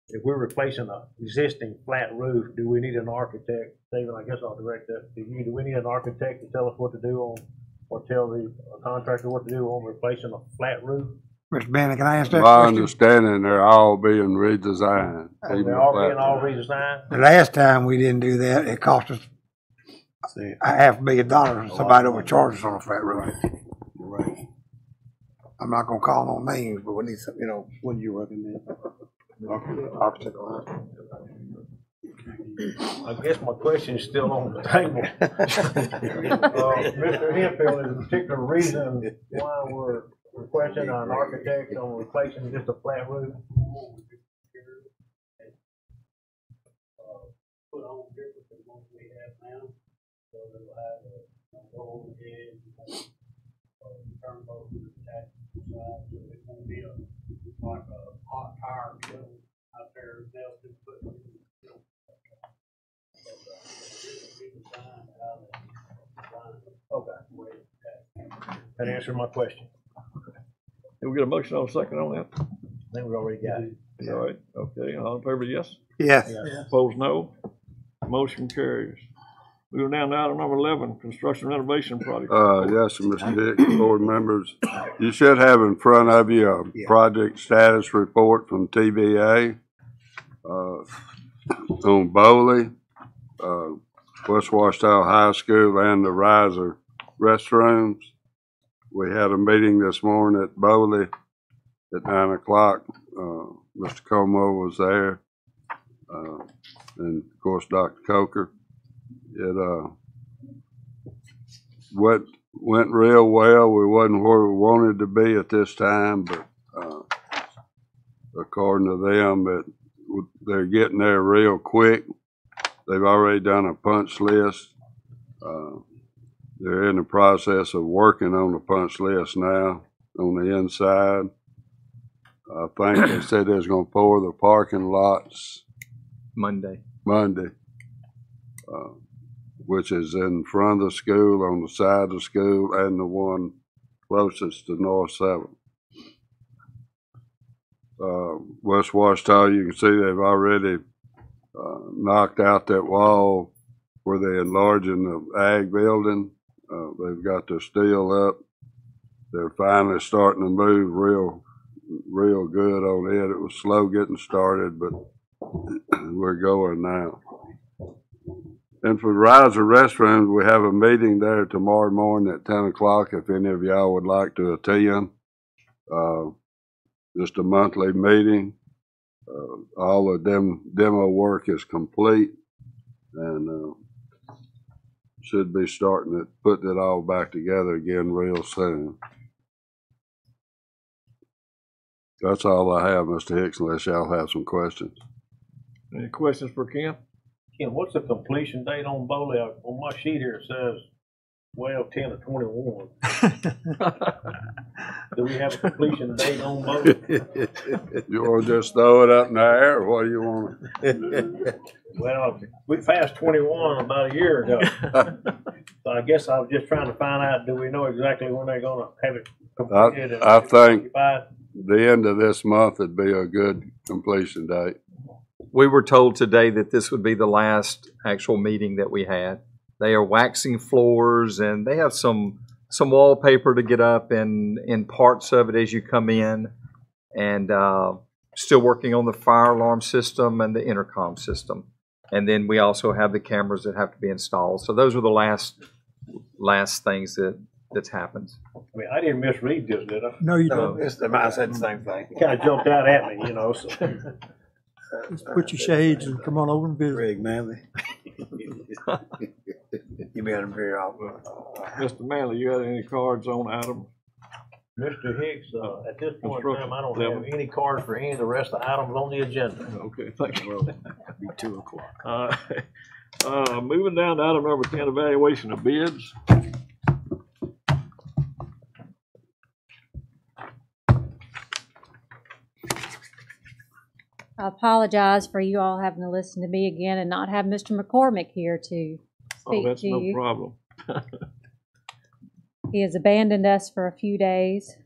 If we're replacing a existing flat roof, do we need an architect? David, I guess I'll direct that to you. Do we need an architect to tell us what to do on, or tell the contractor what to do on replacing a flat roof? Mr. Bannon, can I answer that my question? understanding, they're all being redesigned. They're all being all redesigned? The last time we didn't do that, it cost us a half million dollars, and somebody overcharged us on a flat roof. Right. I'm not gonna call no names, but we need some, you know, What do you recommend? architect. I guess my question is still on the table. Uh, Mr. Hempfield, is there a particular reason why we're requesting an architect on replacing just a flat roof? Put on different than what we have now, so they'll have a roll head, turn both of the tax side, so it won't be a, like a hot tire drill out there, they'll just put. it in, you know, so, it'll be designed how they design it. Okay. That answered my question. Did we get a motion on a second on that? I think we already got it. All right, okay, all in favor, yes? Yes. Opposed, no. Motion carries. Moving down to item number eleven, construction renovation project. Uh, yes, Mr. Hicks, board members, you should have in front of you a project status report from TBA, uh, on Bowley, uh, West Ouachita High School and the riser restrooms. we had a meeting this morning at Bowley at nine o'clock. Uh, Mr. Comeaux was there. Uh, and of course, Dr. Coker. It, uh, went, went real well. We wasn't where we wanted to be at this time, but, uh, according to them, it, they're getting there real quick. They've already done a punch list. Uh, they're in the process of working on the punch list now on the inside. I think they said they're gonna pour the parking lots Monday. Monday, uh, which is in front of the school, on the side of the school, and the one closest to North Seventh. Uh, West Ouachita, you can see they've already, uh, knocked out that wall where they're enlarging the ag building. Uh, they've got their steel up. They're finally starting to move real, real good on it. It was slow getting started, but we're going now. And for Riser Restrooms, we have a meeting there tomorrow morning at ten o'clock, if any of y'all would like to attend. Uh, just a monthly meeting. Uh, all the dem- demo work is complete and, uh, should be starting to put it all back together again real soon. That's all I have, Mr. Hicks, unless y'all have some questions. Any questions for Ken? Ken, what's the completion date on Bowley? Uh, On my sheet here, it says twelve, ten, or twenty-one. Do we have a completion date on Bowley? You wanna just throw it up in the air, or what do you want? Well, we passed twenty-one about a year ago. So I guess I was just trying to find out, do we know exactly when they're gonna have it completed? I, I think occupied? the end of this month would be a good completion date. We were told today that this would be the last actual meeting that we had. They are waxing floors and they have some, some wallpaper to get up in, in parts of it as you come in. And, uh, still working on the fire alarm system and the intercom system. And then we also have the cameras that have to be installed. So those are the last, last things that, that's happened. I mean, I didn't misread this, did I? No, you No, don't. It's the said the same thing. It Kinda jumped out at me, you know, so. Just put your shades and come on over and visit. Greg Manley. You better be off. Mr. Manley, you had any cards on Adam? Mr. Hicks, uh, at this point in time, I don't Construction have any cards for any of the rest of the items on the agenda. Okay, thank you. Be two o'clock. Uh, uh, moving down to item number ten, evaluation of bids. I apologize for you all having to listen to me again and not have Mr. McCormick here to oh, speak Oh, that's to no you. problem. He has abandoned us for a few days.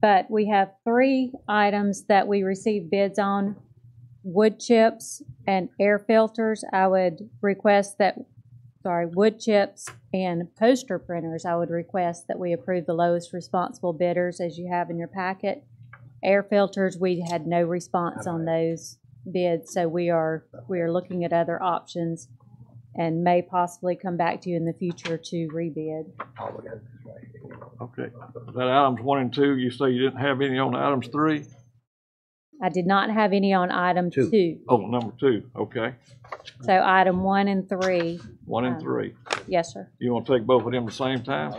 But we have three items that we received bids on. Wood chips and air filters. I would request that, sorry, wood chips and poster printers. I would request that we approve the lowest responsible bidders as you have in your packet. Air filters, we had no response on those bids, so we are, we are looking at other options and may possibly come back to you in the future to rebid. Okay, that items one and two, you say you didn't have any on items three? I did not have any on item two. Oh, number two, okay, So item one and three, one and Um, three. yes, sir. You wanna take both of them at the same time?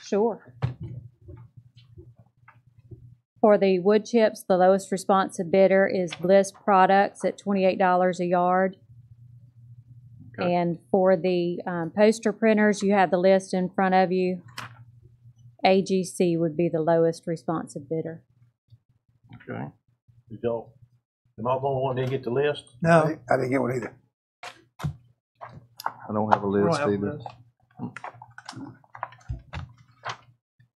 Sure. For the wood chips, the lowest responsive bidder is Bliss Products at twenty-eight dollars a yard. And for the um, poster printers, you have the list in front of you. AGC would be the lowest responsive bidder. Okay. Did y'all, am I the only one that didn't get the list? No. I didn't get one either. I don't have a list have a either. list.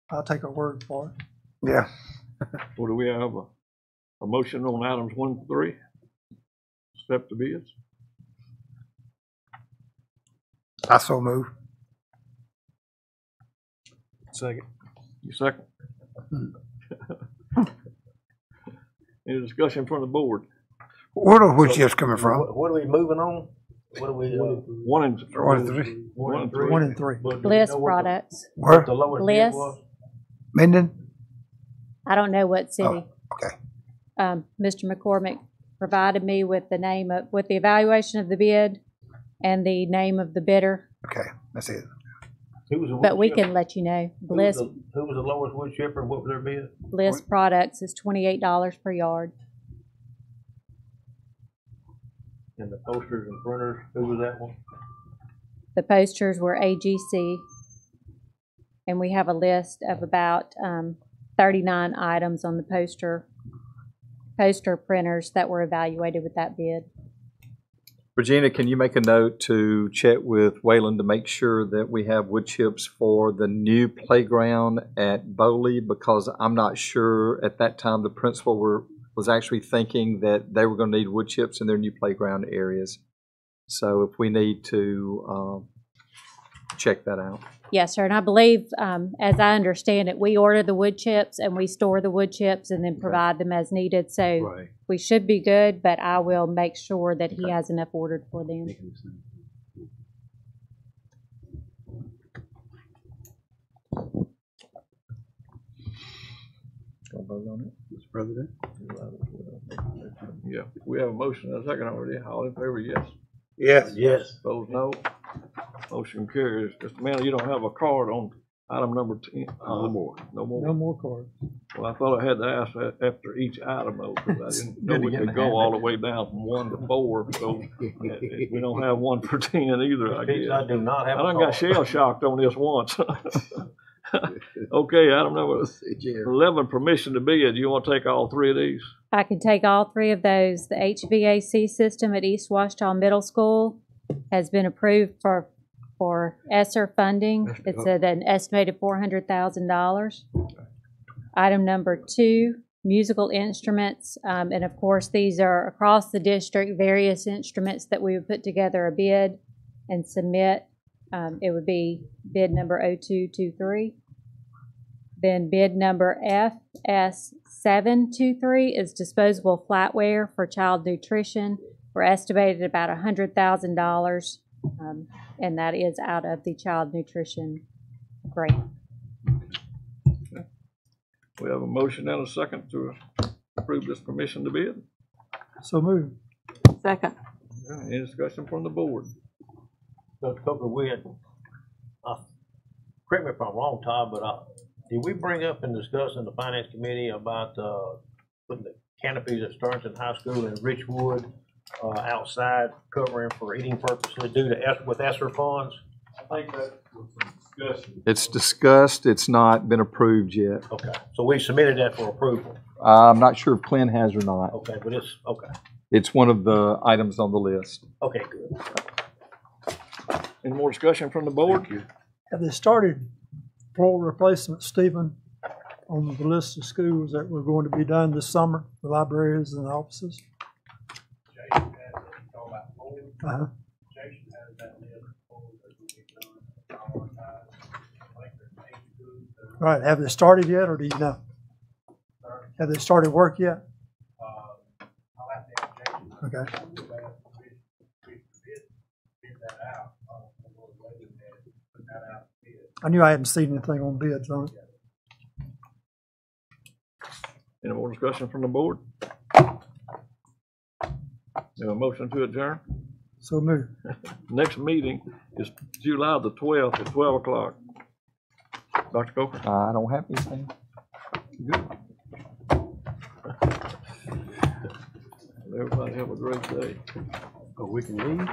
I'll take a word for it. Yeah. What do we have, a, a motion on items one, to three? Accept the bids? I so move. Second. You second? Any discussion from the board? Where are wood chips coming from? What, what are we moving on? What are we, uh? One and. One and three. One and three. One and three. But Bliss know what the- Products. Where? What the lowest bid Bliss. was? Minden? I don't know what city. Oh, okay. Um, Mr. McCormick provided me with the name of, with the evaluation of the bid and the name of the bidder, Okay, that's it. Who was the but wood we chipper? can let you know. Who was Bliss, the- Who was the lowest wood chipper, and what was their bid? Bliss Products is twenty-eight dollars per yard. And the posters and printers, who was that one? The posters were AGC. And we have a list of about, um, thirty-nine items on the poster, poster printers that were evaluated with that bid. Regina, can you make a note to check with Wayland to make sure that we have wood chips for the new playground at Bowley? Because I'm not sure at that time the principal were, was actually thinking that they were gonna need wood chips in their new playground areas. So if we need to, um, check that out. Yes, sir, and I believe, um, as I understand it, we order the wood chips and we store the wood chips and then provide them as needed, so Right. we should be good, but I will make sure that he has enough ordered for them. Gonna vote on it? Mr. President? Yeah, we have a motion and a second already. All in favor, yes. Yes. Yes. Opposed, no. Motion carries. Mr. Manley, you don't have a card on item number ten? No more. No more? No more cards. Well, I thought I had to ask that after each item though, because I didn't know we could go all the way down from one to four, so uh, we don't have one for ten either, I guess. I do not have I a done got card. shell shocked on this once. Okay, I don't number eleven, permission to bid. You want to take all three of these? I can take all three of those. The HVAC system at East Ouachita Middle School has been approved for, for ESSER funding. It's at an estimated four hundred thousand dollars. Item number two, musical instruments, um, and of course, these are across the district, various instruments that we would put together a bid and submit. Um, it would be bid number oh two two three. Then bid number FS seven two three is disposable flatware for child nutrition. We're estimated about a hundred thousand dollars, um, and that is out of the child nutrition grant. We have a motion and a second to approve this permission to bid. So moved. Second. Any discussion from the board? Dr. Coker, we had, uh, correct me if I'm wrong, Todd, but, uh, did we bring up and discuss in the finance committee about, uh, putting the canopies at Stearns High School in Richwood, uh, outside covering for eating purposes due to, es- with ESSER funds? I think that was some discussion. It's discussed, it's not been approved yet. Okay, so we submitted that for approval. I'm not sure if Clint has or not. Okay, but it's, okay, It's one of the items on the list. okay, good. Any more discussion from the board? Have they started floor replacement, Stephen, on the list of schools that were going to be done this summer, the libraries and the offices? Uh-huh. Right, have they started yet, or do you know? Have they started work yet? Okay. I knew I hadn't seen anything on bids on it. Any more discussion from the board? We have a motion to adjourn. So moved. Next meeting is July the twelfth at twelve o'clock. Dr. Coker? I don't have anything. Good. Everybody have a great day. Oh, we can leave?